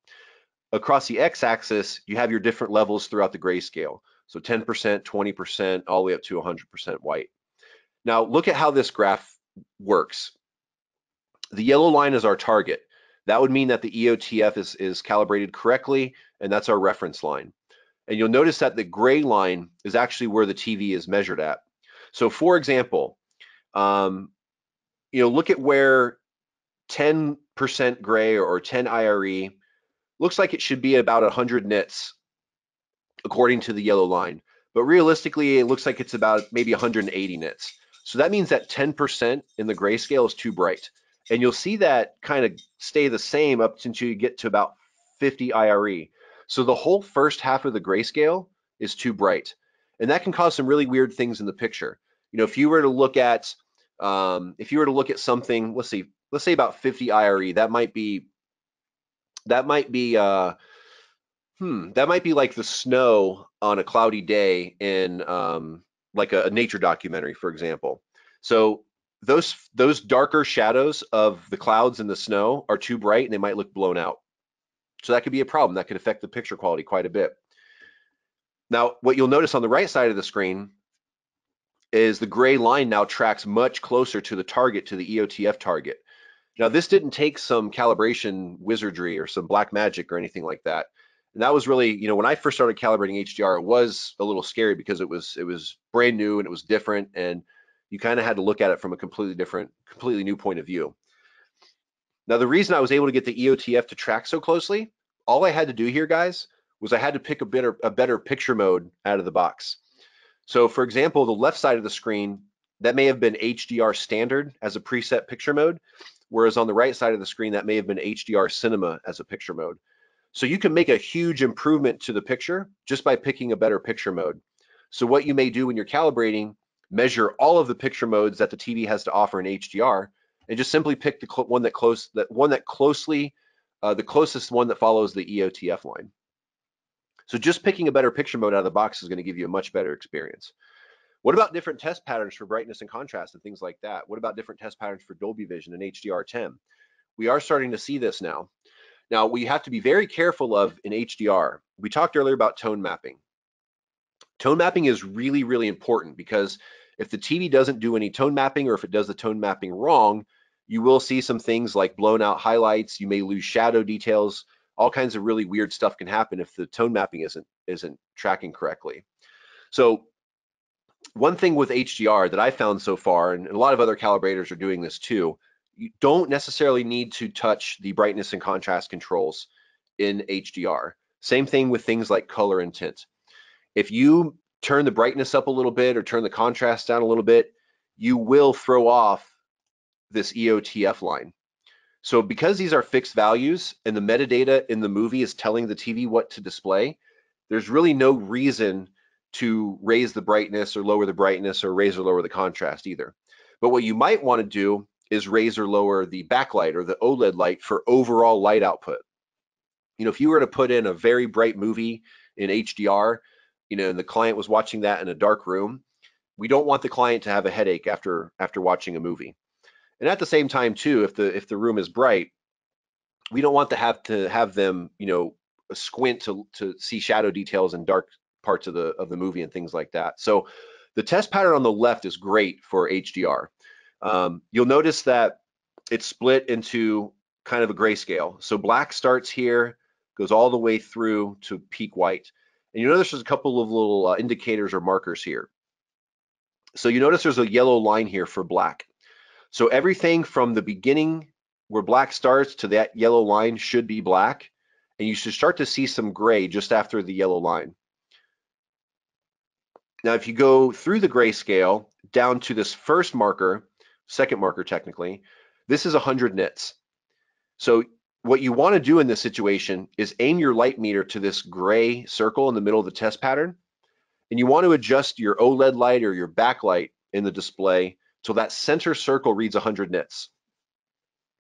across the x-axis, you have your different levels throughout the grayscale. So 10%, 20%, all the way up to 100% white. Now look at how this graph works. The yellow line is our target. That would mean that the EOTF is, is calibrated correctly, and that's our reference line. And you'll notice that the gray line is actually where the TV is measured at. So for example, um, you know, look at where 10% gray or 10 IRE looks like it should be about 100 nits according to the yellow line. But realistically, it looks like it's about maybe 180 nits. So that means that 10% in the grayscale is too bright. And you'll see that kind of stay the same up until you get to about 50 IRE. So the whole first half of the grayscale is too bright. And that can cause some really weird things in the picture. You know, if you were to look at, um, if you were to look at something, let's see, let's say about 50 IRE, that might be, that might be, uh, hmm, that might be like the snow on a cloudy day in um, like a, a nature documentary, for example. So those those darker shadows of the clouds and the snow are too bright and they might look blown out. So that could be a problem. That could affect the picture quality quite a bit. Now, what you'll notice on the right side of the screen is the gray line now tracks much closer to the target, to the EOTF target. Now, this didn't take some calibration wizardry or some black magic or anything like that. And that was really, you know, when I first started calibrating HDR, it was a little scary because it was it was brand new and it was different, and you kind of had to look at it from a completely different, completely new point of view. Now, the reason I was able to get the EOTF to track so closely, all I had to do here, guys, was I had to pick a better a better picture mode out of the box. So, for example, the left side of the screen that may have been HDR standard as a preset picture mode, whereas on the right side of the screen that may have been HDR cinema as a picture mode. So you can make a huge improvement to the picture just by picking a better picture mode. So what you may do when you're calibrating, measure all of the picture modes that the TV has to offer in HDR, and just simply pick the one that close that one that closely, uh, the closest one that follows the EOTF line. So just picking a better picture mode out of the box is going to give you a much better experience. What about different test patterns for brightness and contrast and things like that? What about different test patterns for Dolby Vision and HDR10? We are starting to see this now. Now, we have to be very careful of in HDR. We talked earlier about tone mapping. Tone mapping is really, really important because if the TV doesn't do any tone mapping or if it does the tone mapping wrong, you will see some things like blown out highlights. You may lose shadow details. All kinds of really weird stuff can happen if the tone mapping isn't isn't tracking correctly. So one thing with HDR that I found so far, and a lot of other calibrators are doing this too, you don't necessarily need to touch the brightness and contrast controls in HDR. Same thing with things like color and tint. If you turn the brightness up a little bit or turn the contrast down a little bit, you will throw off this EOTF line. So because these are fixed values and the metadata in the movie is telling the TV what to display, there's really no reason to raise the brightness or lower the brightness or raise or lower the contrast either. But what you might want to do is raise or lower the backlight or the OLED light for overall light output. You know, if you were to put in a very bright movie in HDR, you know, and the client was watching that in a dark room, we don't want the client to have a headache after after watching a movie. And at the same time too, if the if the room is bright, we don't want to have to have them, you know, squint to to see shadow details in dark parts of the of the movie and things like that. So the test pattern on the left is great for HDR. Um, you'll notice that it's split into kind of a grayscale. So black starts here, goes all the way through to peak white. And you notice there's a couple of little uh, indicators or markers here. So you notice there's a yellow line here for black. So everything from the beginning where black starts to that yellow line should be black. And you should start to see some gray just after the yellow line. Now, if you go through the grayscale down to this first marker, second marker technically, this is 100 nits. So what you want to do in this situation is aim your light meter to this gray circle in the middle of the test pattern. And you want to adjust your OLED light or your backlight in the display so that center circle reads 100 nits.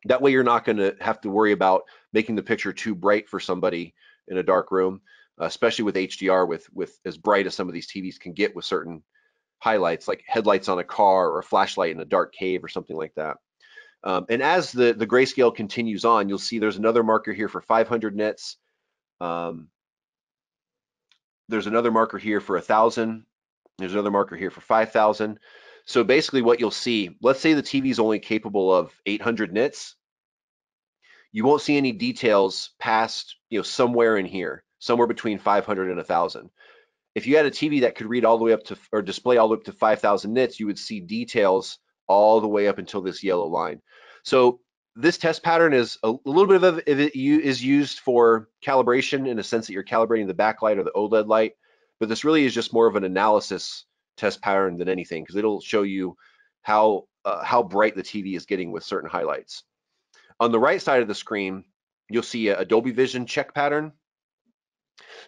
That way you're not going to have to worry about making the picture too bright for somebody in a dark room, especially with HDR with, with as bright as some of these TVs can get with certain highlights like headlights on a car or a flashlight in a dark cave or something like that. Um, and as the, the grayscale continues on, you'll see there's another marker here for 500 nits. Um, there's another marker here for 1,000. There's another marker here for 5,000. So basically what you'll see, let's say the TV is only capable of 800 nits. You won't see any details past, you know, somewhere in here, somewhere between 500 and 1,000 if you had a TV that could read all the way up to or display all the way up to 5,000 nits, you would see details all the way up until this yellow line. So this test pattern is a, little bit of it is used for calibration in a sense that you're calibrating the backlight or the OLED light, but this really is just more of an analysis test pattern than anything because it'll show you how uh, how bright the TV is getting with certain highlights. On the right side of the screen, you'll see a Dolby Vision check pattern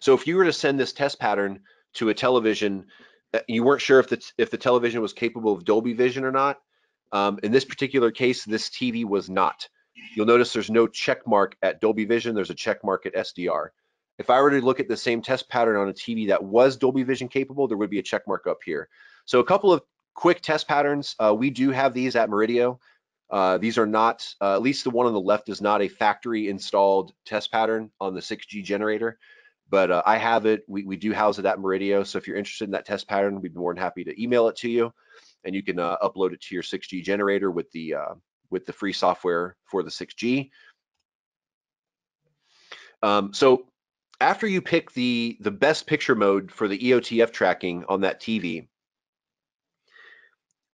so if you were to send this test pattern to a television uh, you weren't sure if the if the television was capable of Dolby Vision or not. Um, in this particular case, this TV was not. You'll notice there's no check mark at Dolby Vision. There's a check mark at SDR. If I were to look at the same test pattern on a TV that was Dolby Vision capable, there would be a check mark up here. So a couple of quick test patterns. Uh, we do have these at Murideo. Uh, these are not, uh, at least the one on the left is not a factory installed test pattern on the 6G generator, but uh, I have it. We, we do house it at Murideo. So if you're interested in that test pattern, we'd be more than happy to email it to you and you can uh, upload it to your 6G generator with the uh, with the free software for the 6G. Um, so after you pick the the best picture mode for the EOTF tracking on that TV,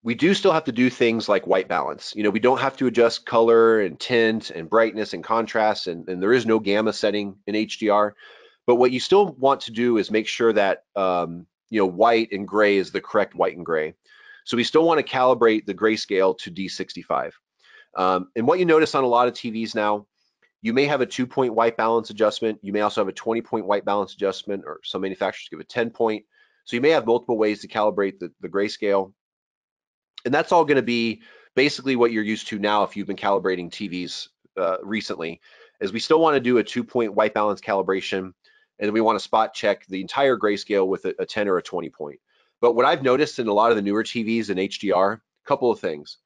we do still have to do things like white balance. You know, we don't have to adjust color and tint and brightness and contrast, and, and there is no gamma setting in HDR. But what you still want to do is make sure that um, you know white and gray is the correct white and gray. So we still want to calibrate the grayscale to D65. Um, and what you notice on a lot of TVs now, you may have a two point white balance adjustment. You may also have a 20 point white balance adjustment, or some manufacturers give a 10 point. So you may have multiple ways to calibrate the, the grayscale. And that's all going to be basically what you're used to now if you've been calibrating TVs uh, recently, is we still want to do a two point white balance calibration, and we want to spot check the entire grayscale with a, a 10 or a 20 point. But what I've noticed in a lot of the newer TVs and HDR, a couple of things.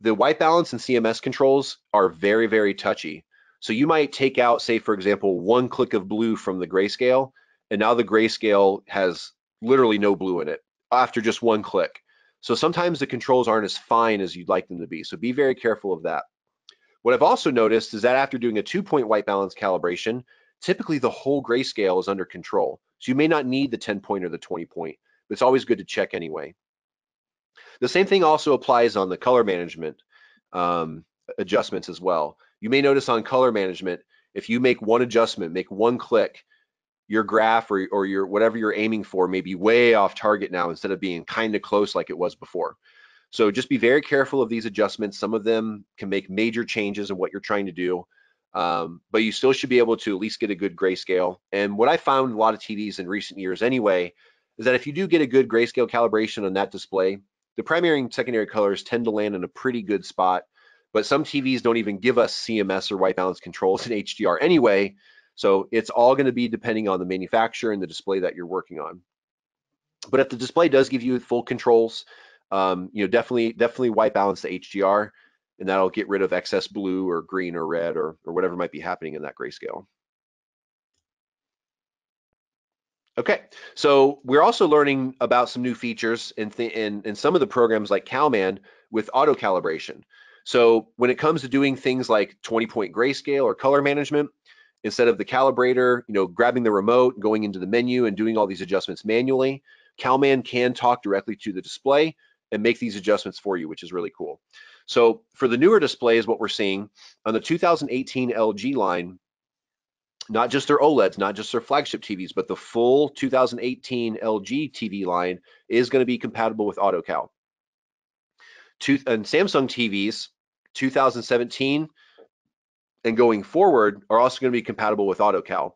The white balance and CMS controls are very, very touchy. So you might take out, say, for example, one click of blue from the grayscale, and now the grayscale has literally no blue in it after just one click. So sometimes the controls aren't as fine as you'd like them to be. So be very careful of that. What I've also noticed is that after doing a two point white balance calibration, typically the whole grayscale is under control. So you may not need the 10 point or the 20 point, but it's always good to check anyway. The same thing also applies on the color management um, adjustments as well. You may notice on color management, if you make one adjustment, make one click, your graph or, or your whatever you're aiming for may be way off target now instead of being kind of close like it was before. So just be very careful of these adjustments. Some of them can make major changes in what you're trying to do, um, but you still should be able to at least get a good grayscale. And what I found a lot of TVs in recent years anyway, is that if you do get a good grayscale calibration on that display, the primary and secondary colors tend to land in a pretty good spot. But some TVs don't even give us CMS or white balance controls in [laughs] HDR anyway. So it's all going to be depending on the manufacturer and the display that you're working on. But if the display does give you full controls, um, you know, definitely, definitely white balance the HDR and that'll get rid of excess blue or green or red or, or whatever might be happening in that grayscale. Okay, so we're also learning about some new features in, in, in some of the programs like CalMan with auto calibration. So when it comes to doing things like 20 point grayscale or color management, instead of the calibrator, you know, grabbing the remote, going into the menu and doing all these adjustments manually, CalMan can talk directly to the display and make these adjustments for you, which is really cool. So for the newer displays, what we're seeing on the 2018 LG line, not just their OLEDs, not just their flagship TVs, but the full 2018 LG TV line is going to be compatible with AutoCal. And Samsung TVs 2017 and going forward are also going to be compatible with AutoCal.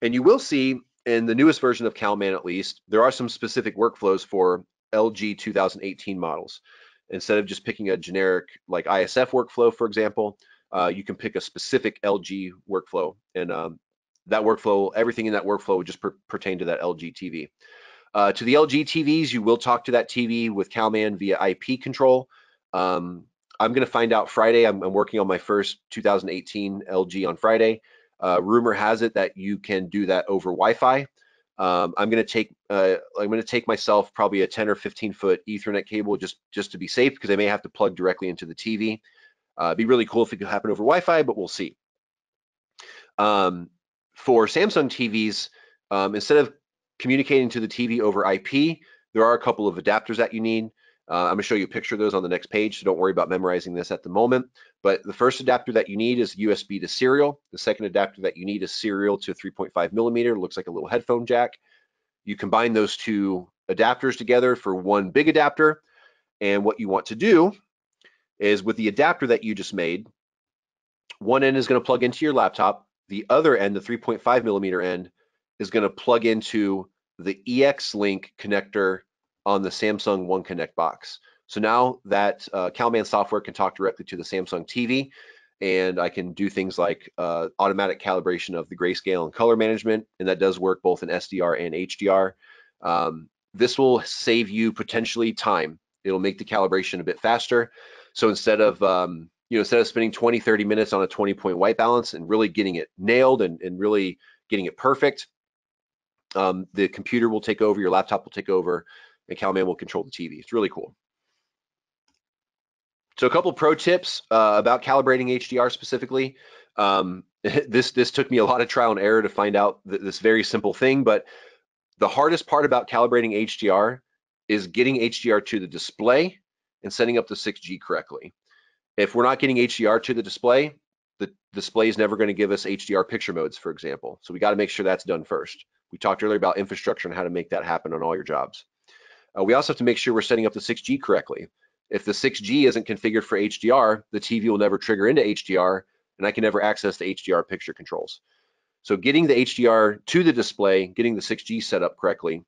And you will see in the newest version of CalMan at least, there are some specific workflows for LG 2018 models. Instead of just picking a generic like ISF workflow, for example, uh, you can pick a specific LG workflow. And um, that workflow, everything in that workflow would just per pertain to that LG TV. Uh, to the LG TVs, you will talk to that TV with CalMan via IP control. Um, I'm going to find out Friday. I'm, I'm, working on my first 2018 LG on Friday. Uh, rumor has it that you can do that over Wi-Fi. Um, I'm going to take uh, I'm going to take myself probably a 10 or 15 foot Ethernet cable just just to be safe because I may have to plug directly into the TV. Uh, it'd be really cool if it could happen over Wi-Fi, but we'll see. Um, for Samsung TVs, um, instead of communicating to the TV over IP, there are a couple of adapters that you need. Uh, I'm going to show you a picture of those on the next page, so don't worry about memorizing this at the moment. But the first adapter that you need is USB to serial. The second adapter that you need is serial to 3.5 millimeter. Looks like a little headphone jack. You combine those two adapters together for one big adapter. And what you want to do is with the adapter that you just made, one end is going to plug into your laptop. The other end, the 3.5 millimeter end, is going to plug into the EX Link connector on the Samsung One Connect box. So now that uh, CalMan software can talk directly to the Samsung TV, and I can do things like uh, automatic calibration of the grayscale and color management, and that does work both in SDR and HDR. Um, this will save you potentially time. It'll make the calibration a bit faster. So instead of um, you know instead of spending 20, 30 minutes on a 20 point white balance and really getting it nailed and, and really getting it perfect, um, the computer will take over, your laptop will take over, and CalMan will control the TV. It's really cool. So a couple pro tips uh, about calibrating HDR specifically. Um, [laughs] this this took me a lot of trial and error to find out th this very simple thing, but the hardest part about calibrating HDR is getting HDR to the display and setting up the 6G correctly. If we're not getting HDR to the display, the display is never going to give us HDR picture modes, for example. So we got to make sure that's done first. We talked earlier about infrastructure and how to make that happen on all your jobs. Uh, we also have to make sure we're setting up the 6G correctly. If the 6G isn't configured for HDR, the TV will never trigger into HDR, and I can never access the HDR picture controls. So getting the HDR to the display, getting the 6G set up correctly,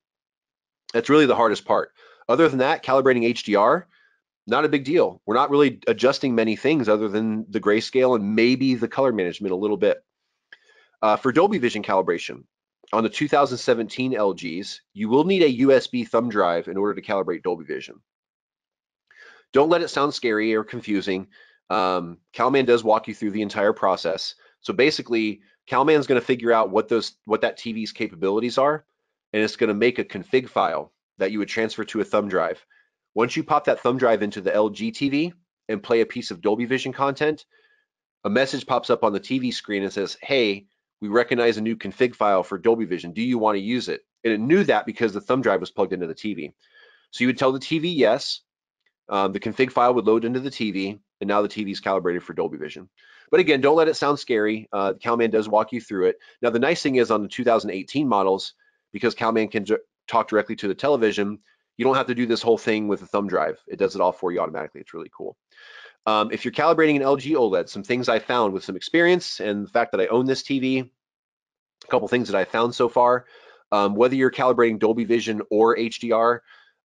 that's really the hardest part. Other than that, calibrating HDR, not a big deal. We're not really adjusting many things other than the grayscale and maybe the color management a little bit. Uh, for Dolby Vision calibration, on the 2017 LGs, you will need a USB thumb drive in order to calibrate Dolby Vision. Don't let it sound scary or confusing. Um, CalMan does walk you through the entire process. So basically, CalMan's going to figure out what those what that TV's capabilities are, and it's going to make a config file that you would transfer to a thumb drive. Once you pop that thumb drive into the LG TV and play a piece of Dolby Vision content, a message pops up on the TV screen and says, "Hey, we recognize a new config file for Dolby Vision. Do you want to use it?" And it knew that because the thumb drive was plugged into the TV. So you would tell the TV yes, um, the config file would load into the TV, and now the TV is calibrated for Dolby Vision. But again, don't let it sound scary. Uh, CalMan does walk you through it. Now, the nice thing is on the 2018 models, because CalMan can talk directly to the television, you don't have to do this whole thing with a thumb drive. It does it all for you automatically. It's really cool. Um, if you're calibrating an LG OLED, some things I found with some experience and the fact that I own this TV, a couple things that I found so far. Um, whether you're calibrating Dolby Vision or HDR,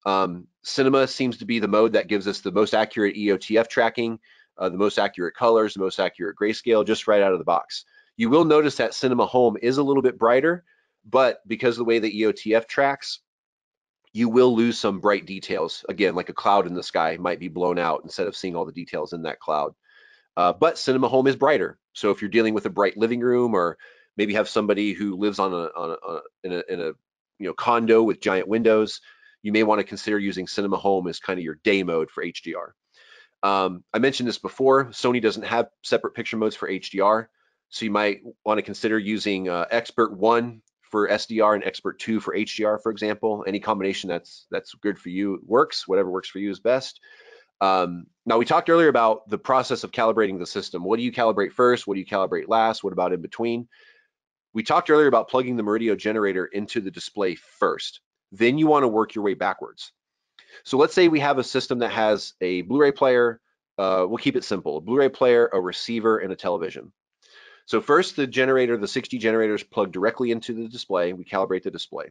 um, cinema seems to be the mode that gives us the most accurate EOTF tracking, uh, the most accurate colors, the most accurate grayscale, just right out of the box. You will notice that Cinema Home is a little bit brighter, but because of the way the EOTF tracks, you will lose some bright details. Again, like a cloud in the sky might be blown out instead of seeing all the details in that cloud. Uh, but Cinema Home is brighter. So if you're dealing with a bright living room or maybe have somebody who lives on a, on a, on a in a, in a you know condo with giant windows, you may want to consider using Cinema Home as kind of your day mode for HDR. Um, I mentioned this before, Sony doesn't have separate picture modes for HDR, so you might want to consider using uh, Expert 1 for SDR and Expert 2 for HDR, for example. Any combination that's that's good for you works, whatever works for you is best. Um, now, we talked earlier about the process of calibrating the system. What do you calibrate first? What do you calibrate last? What about in between? We talked earlier about plugging the Murideo generator into the display first. Then you want to work your way backwards. So let's say we have a system that has a Blu-ray player. Uh, we'll keep it simple, a Blu-ray player, a receiver, and a television. So first the generator, the 6G generator is plugged directly into the display. We calibrate the display.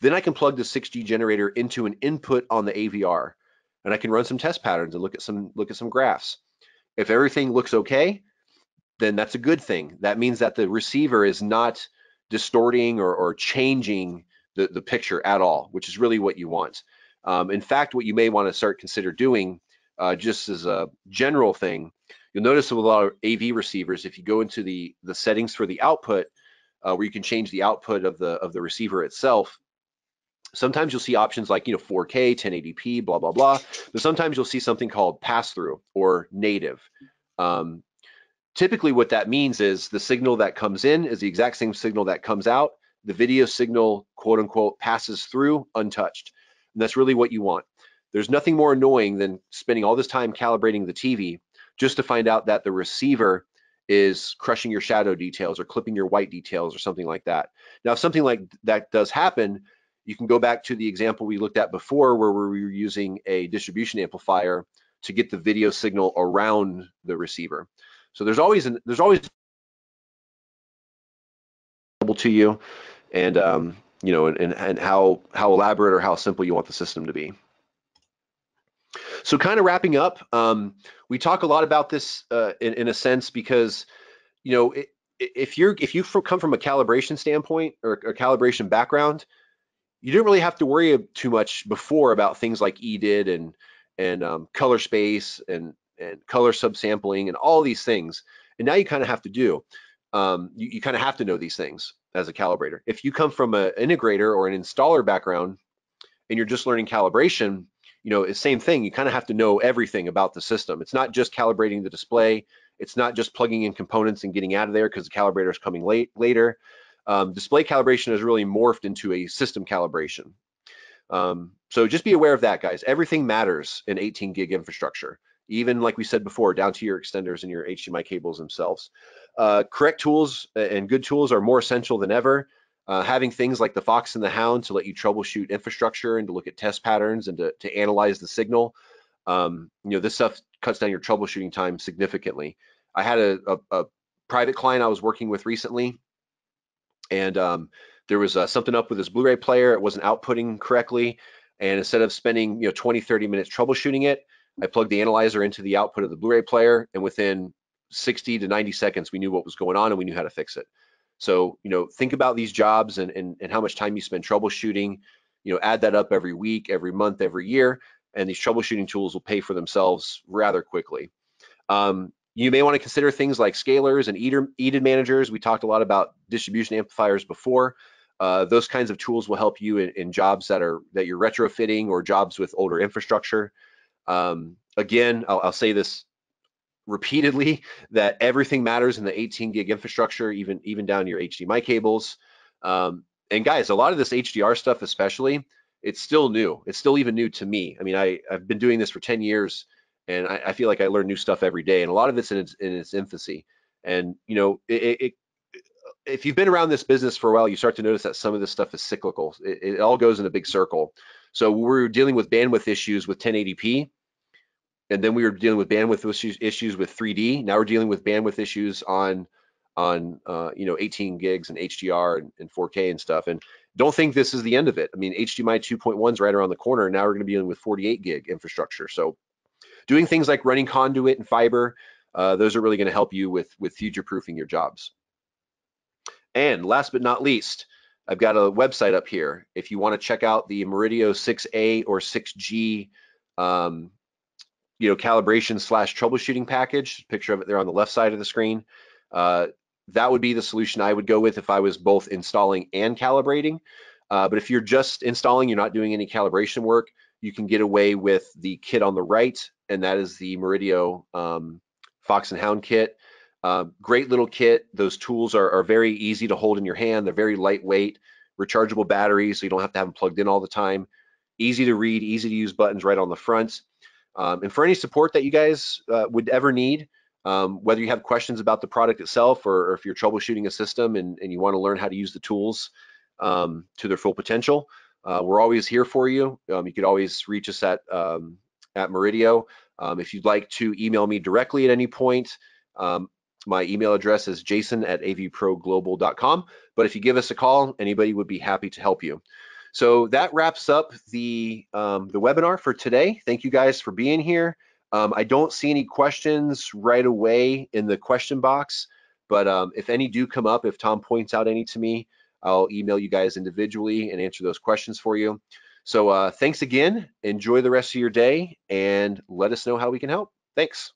Then I can plug the 6G generator into an input on the AVR and I can run some test patterns and look at some look at some graphs. If everything looks okay, then that's a good thing. That means that the receiver is not distorting or, or changing the, the picture at all, which is really what you want. Um, in fact, what you may want to start consider doing, uh, just as a general thing, you'll notice with a lot of AV receivers, if you go into the the settings for the output, uh, where you can change the output of the of the receiver itself, sometimes you'll see options like you know 4K, 1080p, blah blah blah. But sometimes you'll see something called pass through or native. Um, typically, what that means is the signal that comes in is the exact same signal that comes out, the video signal, quote unquote, passes through untouched. And that's really what you want. There's nothing more annoying than spending all this time calibrating the TV just to find out that the receiver is crushing your shadow details or clipping your white details or something like that. Now, if something like that does happen, you can go back to the example we looked at before where we were using a distribution amplifier to get the video signal around the receiver. So there's always an, there's always to you. And um, you know, and, and how, how elaborate or how simple you want the system to be. So kind of wrapping up, um, we talk a lot about this uh, in, in a sense because, you know, if you're if you come from a calibration standpoint or a calibration background, you didn't really have to worry too much before about things like EDID and and um, color space and and color subsampling and all these things. And now you kind of have to do. Um, you, you kind of have to know these things as a calibrator. If you come from an integrator or an installer background and you're just learning calibration, you know, it's same thing. You kind of have to know everything about the system. It's not just calibrating the display. It's not just plugging in components and getting out of there because the calibrator is coming late later. Um, display calibration has really morphed into a system calibration. Um, so just be aware of that, guys. Everything matters in 18 gig infrastructure, even like we said before, down to your extenders and your HDMI cables themselves. Uh, correct tools and good tools are more essential than ever. Uh, having things like the Fox and the Hound to let you troubleshoot infrastructure and to look at test patterns and to, to analyze the signal. Um, you know, this stuff cuts down your troubleshooting time significantly. I had a, a, a private client I was working with recently, and um, there was uh, something up with his Blu-ray player. It wasn't outputting correctly, and instead of spending you know 20, 30 minutes troubleshooting it, I plugged the analyzer into the output of the Blu-ray player, and within 60 to 90 seconds, we knew what was going on and we knew how to fix it. So, you know, think about these jobs and, and, and how much time you spend troubleshooting, you know, add that up every week, every month, every year, and these troubleshooting tools will pay for themselves rather quickly. Um, you may want to consider things like scalers and EDID managers. We talked a lot about distribution amplifiers before. Uh, those kinds of tools will help you in, in, jobs that are that you're retrofitting or jobs with older infrastructure. Um, again, I'll, I'll, say this repeatedly that everything matters in the 18 gig infrastructure, even even down your HDMI cables. Um, and guys, a lot of this HDR stuff, especially, it's still new. It's still even new to me. I mean, I I've been doing this for 10 years, and I, I feel like I learn new stuff every day. And a lot of it's in its in its infancy. And you know, it, it if you've been around this business for a while, you start to notice that some of this stuff is cyclical. It, it all goes in a big circle. So we're dealing with bandwidth issues with 1080p and then we were dealing with bandwidth issues, issues with 3D. Now we're dealing with bandwidth issues on on uh, you know 18 gigs and HDR and, and, 4K and stuff. And don't think this is the end of it. I mean, HDMI 2.1 is right around the corner. Now we're going to be dealing with 48 gig infrastructure. So doing things like running conduit and fiber, uh, those are really going to help you with with future proofing your jobs. And last but not least, I've got a website up here. If you want to check out the Murideo 6A or 6G um, you know, calibration slash troubleshooting package, picture of it there on the left side of the screen. Uh, that would be the solution I would go with if I was both installing and calibrating. Uh, but if you're just installing, you're not doing any calibration work, you can get away with the kit on the right, and that is the Murideo um, Fox and Hound kit. Uh, great little kit. Those tools are, are, very easy to hold in your hand. They're very lightweight, rechargeable batteries, so you don't have to have them plugged in all the time. Easy to read, easy to use buttons right on the front. Um, and for any support that you guys uh, would ever need, um, whether you have questions about the product itself or, or if you're troubleshooting a system and, and, you want to learn how to use the tools um, to their full potential, uh, we're always here for you. Um, you could always reach us at um, at Murideo. Um, if you'd like to email me directly at any point, my email address is jason at avproglobal.com. But if you give us a call, anybody would be happy to help you. So that wraps up the, um, the webinar for today. Thank you guys for being here. Um, I don't see any questions right away in the question box, but um, if any do come up, if Tom points out any to me, I'll email you guys individually and answer those questions for you. So uh, thanks again. Enjoy the rest of your day and let us know how we can help. Thanks.